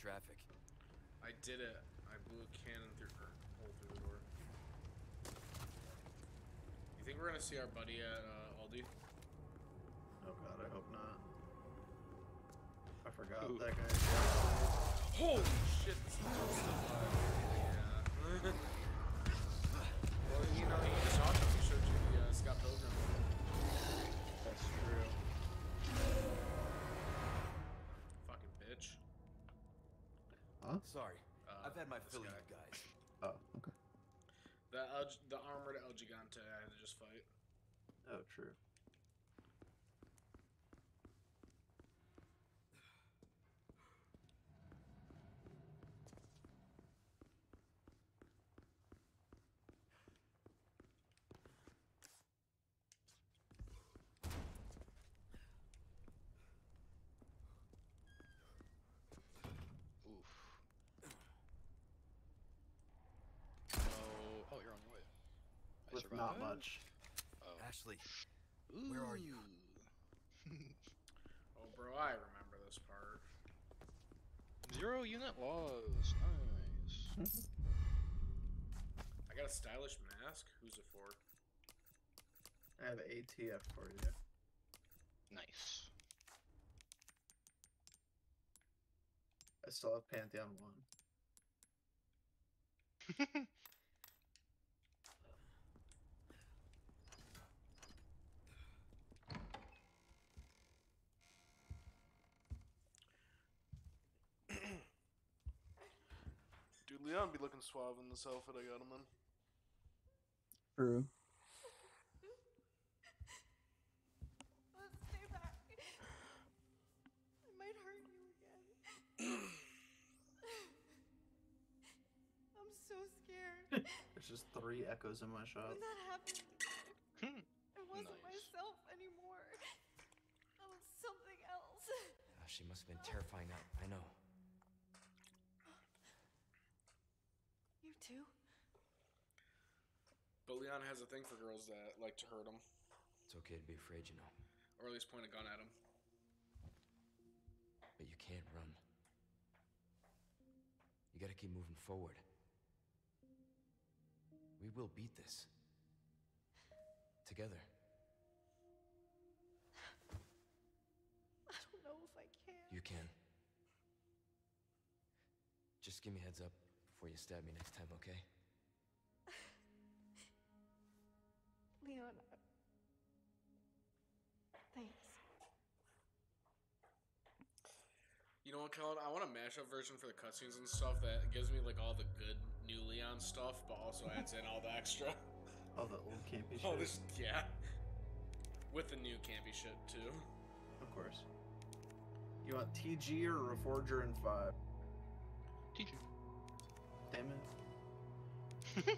Traffic. I did it. I blew a cannon through her hole through the door. You think we're gonna see our buddy at uh, Aldi? Oh god, I hope not. I forgot Ooh. that guy. Holy shit! Huh? Sorry. Uh, I've had my fill of guy. you guys. Oh, okay. The El- the armored El Gigante I had to just fight. Oh, true. Oof. Oh, oh, you're on your way. I not much. Oh. Ashley, where are you? Oh, bro, I remember this part. Zero unit loss. Nice. I got a stylish mask. Who's it for? I have an ATF for you. Nice. I still have Pantheon 1. Leon be looking suave in this outfit I got him in. True. Stay back. I might hurt you again. I'm so scared. There's just three echoes in my shop. when that happened, Hmm. I wasn't Nice. myself anymore. I was something else. Ah, she must have been terrifying. I, I know. Too? But Leon has a thing for girls that like to hurt him, It's okay to be afraid, you know. or at least point a gun at him. But you can't run. You gotta keep moving forward. We will beat this. Together. I don't know if I can. You can. Just give me a heads up before you stab me next time, okay? Leon. Thanks. You know what, Kellen? I want a mashup version for the cutscenes and stuff that gives me like all the good new Leon stuff, but also adds in all the extra. All the old campy shit. Oh, this yeah, with the new campy shit too. Of course. You want TG or Reforger in five? Teacher. Damn it.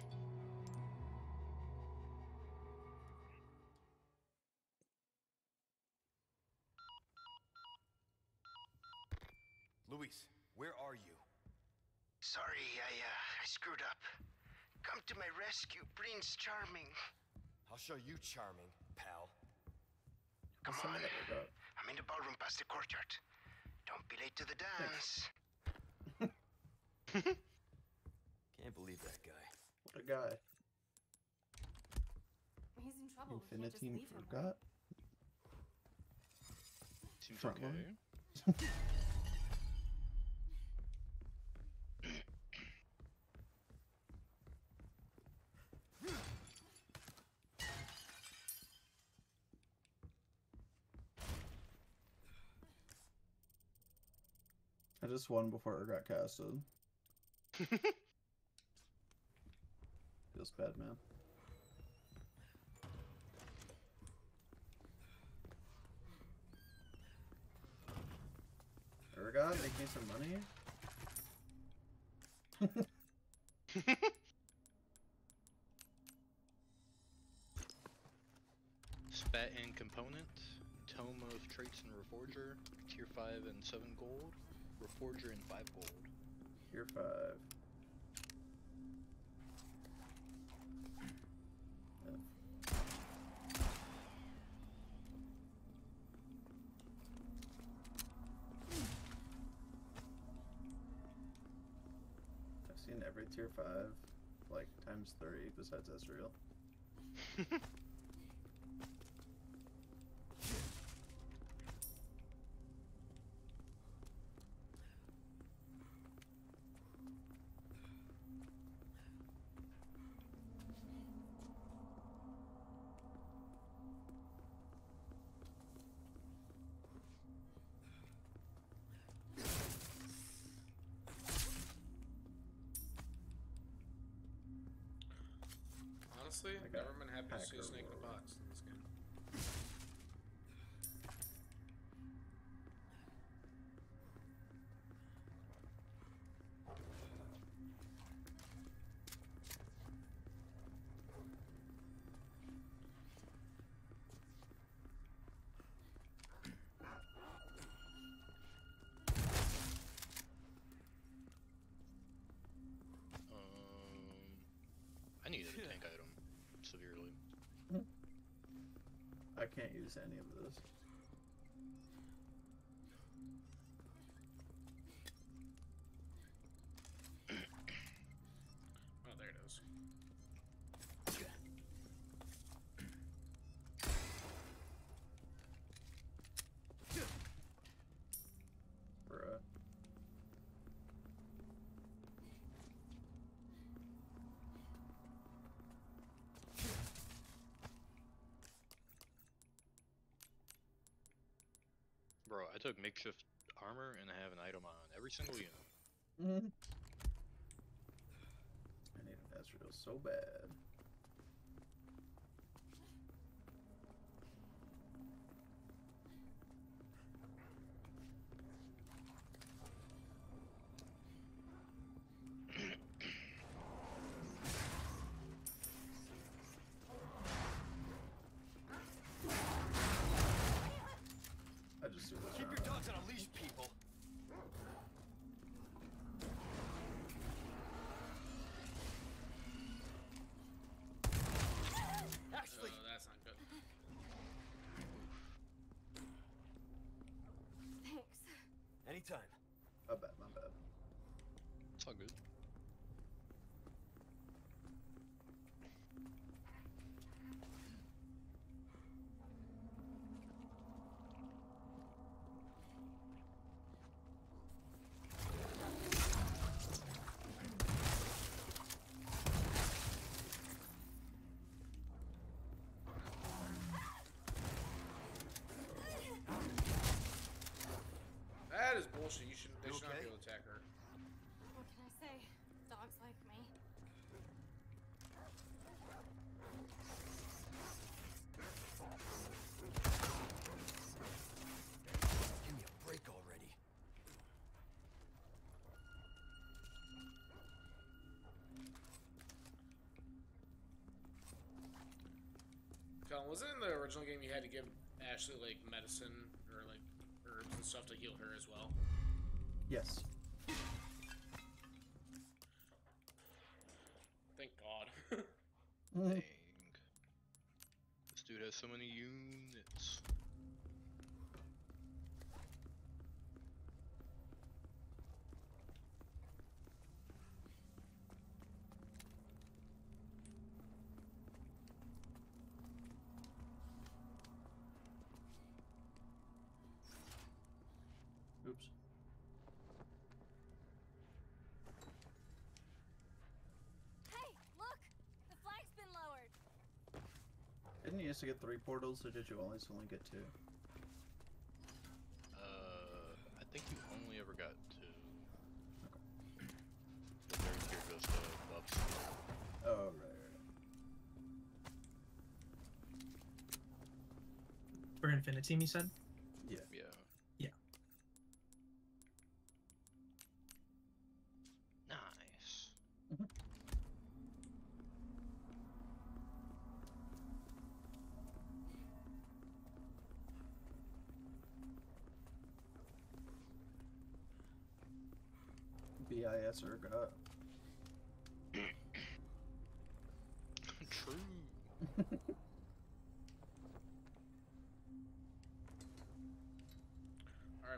Luis, where are you? Sorry, I, uh, I screwed up. Come to my rescue, Prince Charming. I'll show you charming, pal. Come on. of I got. I'm in the ballroom past the courtyard. Don't be late to the dance. Can't guy. A guy. He's in trouble. We can't just Infinity leave forgot. Seems Front okay. line. I just won before it got casted. feels bad, man. Urgot, make me some money. Spat in component, Tome of Traits and Reforger, Tier 5 and 7 gold, Reforger and 5 gold. Tier 5. Tier five, like times three besides Ezreal. Honestly, got never been happy to see a snake in a box can't use any of this. Took makeshift armor and I have an item on every single unit. Mm-hmm. I need an Ezreal so bad. Anytime. My bad, my bad. It's all good. Wasn't it in the original game you had to give Ashley like medicine or like herbs and stuff to heal her as well? Yes. Thank God. Dang. This dude has so many units. Oops. Hey, look! The flag's been lowered. Didn't you used to get three portals, or did you always only get two? Uh, I think you only ever got two. But there, here goes the buffs. Oh, right, right. For Infinite Team, you said? Alright,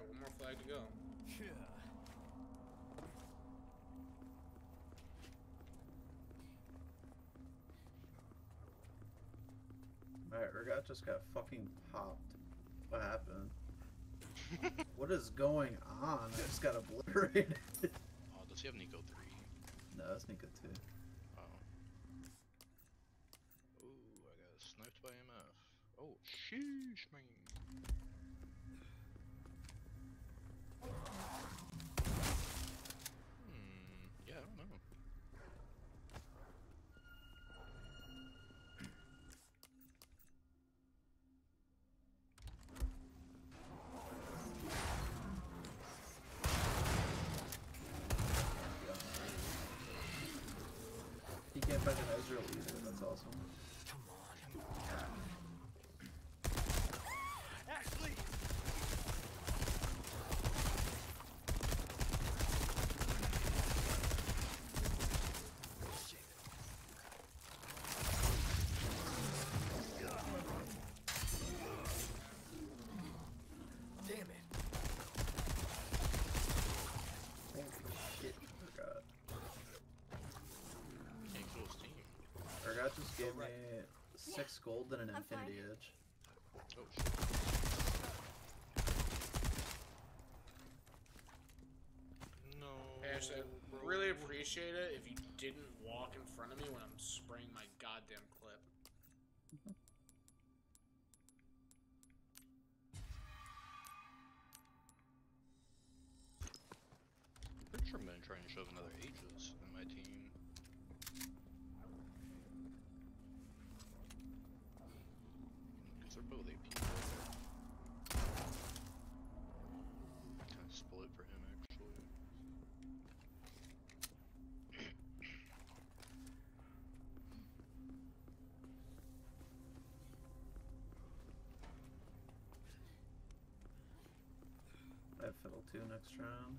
one more flag to go. Yeah. Alright, Urgot just got fucking popped. What happened? what is going on? I just got obliterated. oh, does he have Neeko 3? No, that's Neeko 2. X-Men. Urgot just gave me six gold and an I'm fine. Infinity Edge. Oh, shit. No. Hey, Ashley, I'd really appreciate it if you didn't walk in front of me when I'm spraying my goddamn clip. Pretty sure I'm gonna try and shove another Aegis in my team. Because they're both AP. Kind of split for him, actually. I have 2 next round.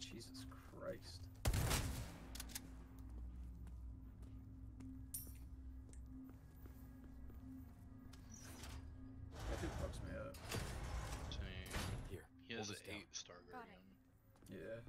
Jesus Christ. That dude fucks me up. Same. Here, He has an this down. 8 star Got guardian. Yeah.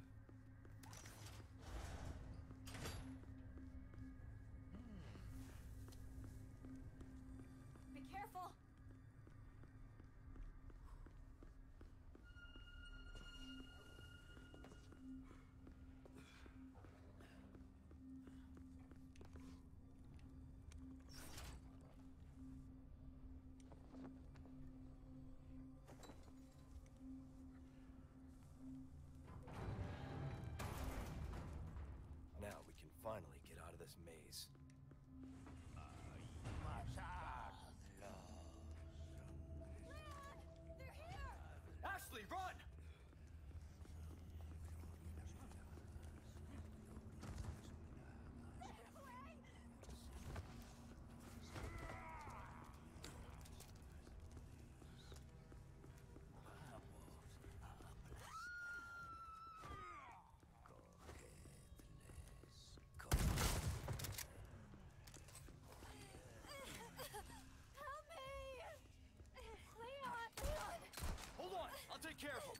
careful.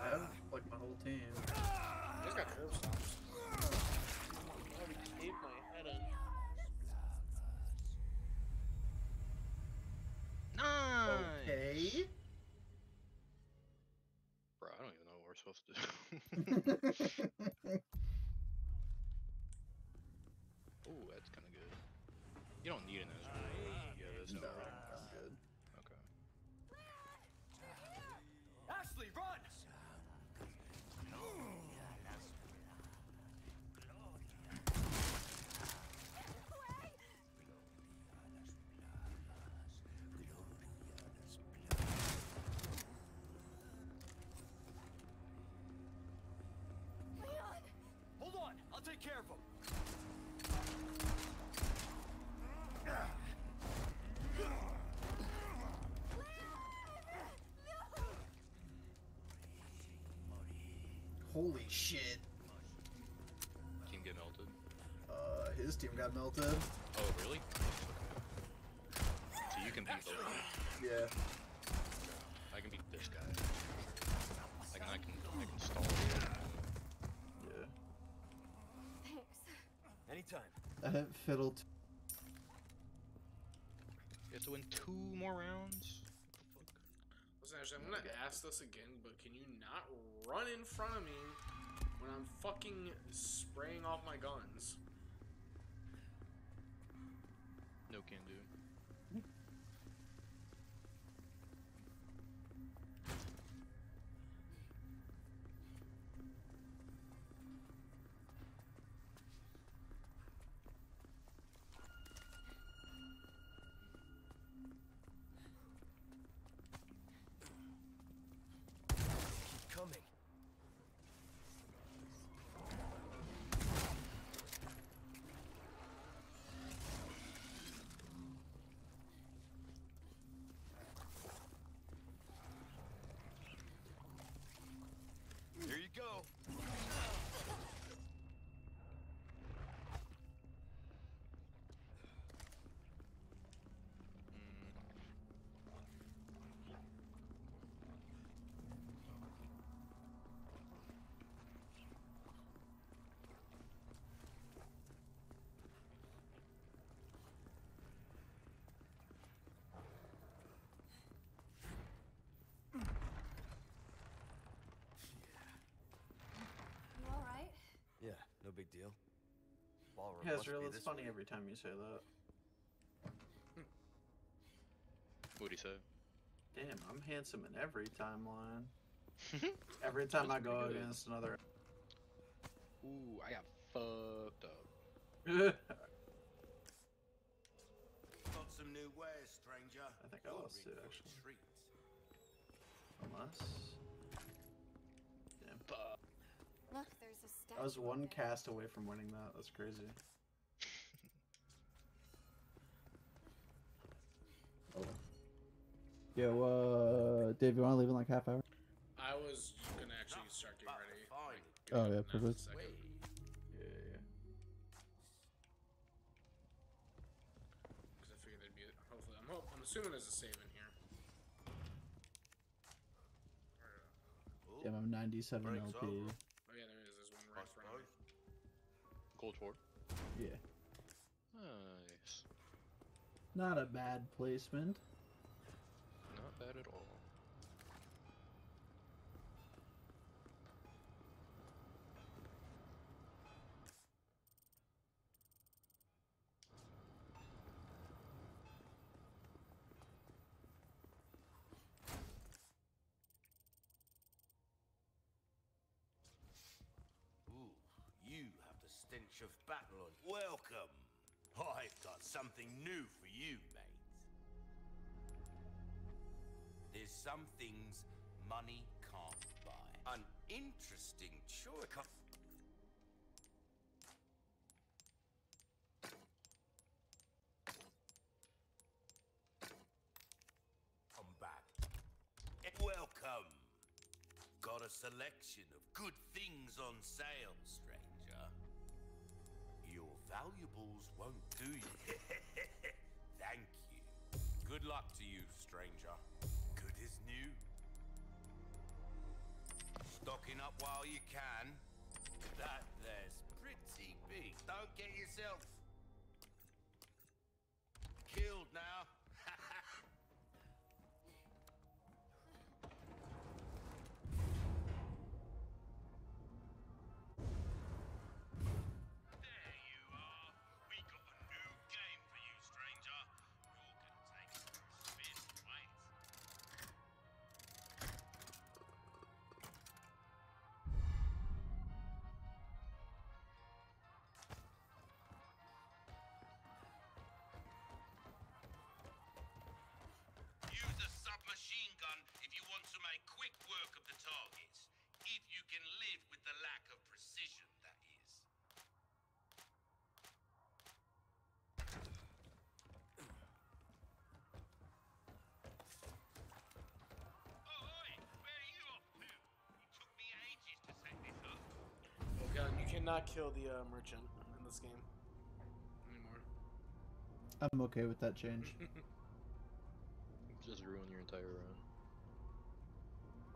I like my whole team. I just got curb stops. I already caved my head in. Nice. Okay. Bro, I don't even know what we're supposed to do. on, I'll care of him. Holy shit. Team get melted. Uh, his team got melted. Oh, really? So you can beat both. Yeah. I can beat this guy. I can, I can, I can stall it. Yeah. Thanks. Anytime. I hit fiddle. T- You have to win two more rounds? Listen, actually, I'm gonna ask this again, but can you not run in front of me when I'm fucking spraying off my guns? Deal. Ballroom yeah, must it's real. It's funny way. every time you say that. What'd he say? Damn, I'm handsome in every timeline. Every time I go good. against another. Ooh, I got fucked up. Got some new wares, stranger. I think I lost it, actually. Unless. I was one cast away from winning that. That's crazy. Oh. Yo, uh, Dave, you want to leave in like half hour? I was gonna actually start getting ready. Like, Oh, yeah, half perfect. Yeah, yeah, yeah. Because I figured there'd be. Hopefully, I'm, hope, I'm assuming there's a save in here. Or, Damn, I'm 97 Break's LP. Oh Cold War. Yeah. Nice. Not a bad placement. Not bad at all. The of battle. Welcome. I've got something new for you, mate. There's some things money can't buy. An interesting choice. Come back. Welcome. Got a selection of good things on sale, stranger valuables won't do you. Thank you. Good luck to you, stranger. Good as new. Stocking up while you can. That there's pretty big. Don't get yourself cannot kill the uh, merchant in this game anymore. I'm okay with that change. Just ruin your entire run.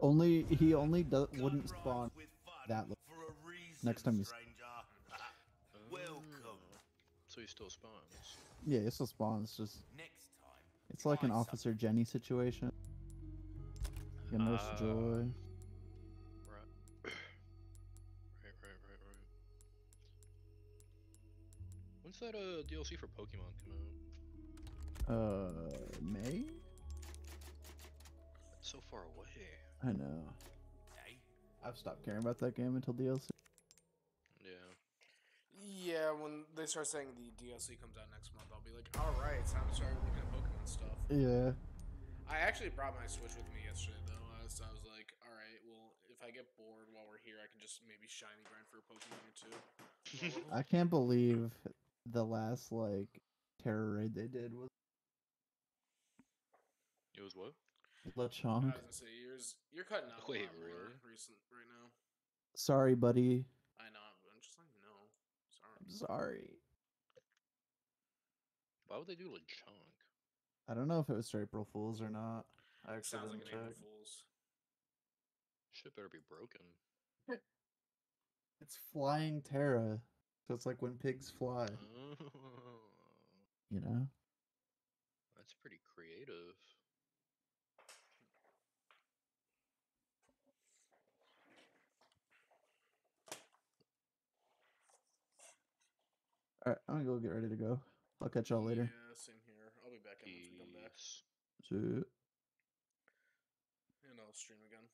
only he only do, wouldn't spawn that. For a reason, Next time you s- stranger. Welcome. So he still spawns. Yeah, it still spawns. Just Next time. it's like an try Officer Jenny situation. You nurse Ah. Joy. When's that uh DLC for Pokemon come out? Uh, May. It's so far away. I know. Hey, I've stopped caring about that game until DLC. Yeah. Yeah, when they start saying the DLC comes out next month, I'll be like, all right, it's time to start looking at Pokemon stuff. Yeah. I actually brought my Switch with me yesterday, though. I was, I was like, all right, well, if I get bored while we're here, I can just maybe shiny grind for a Pokemon or two. I can't believe the last like Tera raid they did was It was what? I Lechonk. was gonna say yours. You're cutting out Wait, a lot really? recent right now. Sorry, buddy. I know. I'm just letting you know. Sorry. I'm sorry. Why would they do Lechonk? I don't know if it was for April Fools or not. I actually Sounds like didn't an April. Fool's. Shit better be broken. It's flying Tera, so it's like when pigs fly. Oh, You know. that's pretty creative. All right, I'm gonna go get ready to go. I'll catch y'all later. Yeah, same here. I'll be back in once we come back. Peace. See ya. And I'll stream again.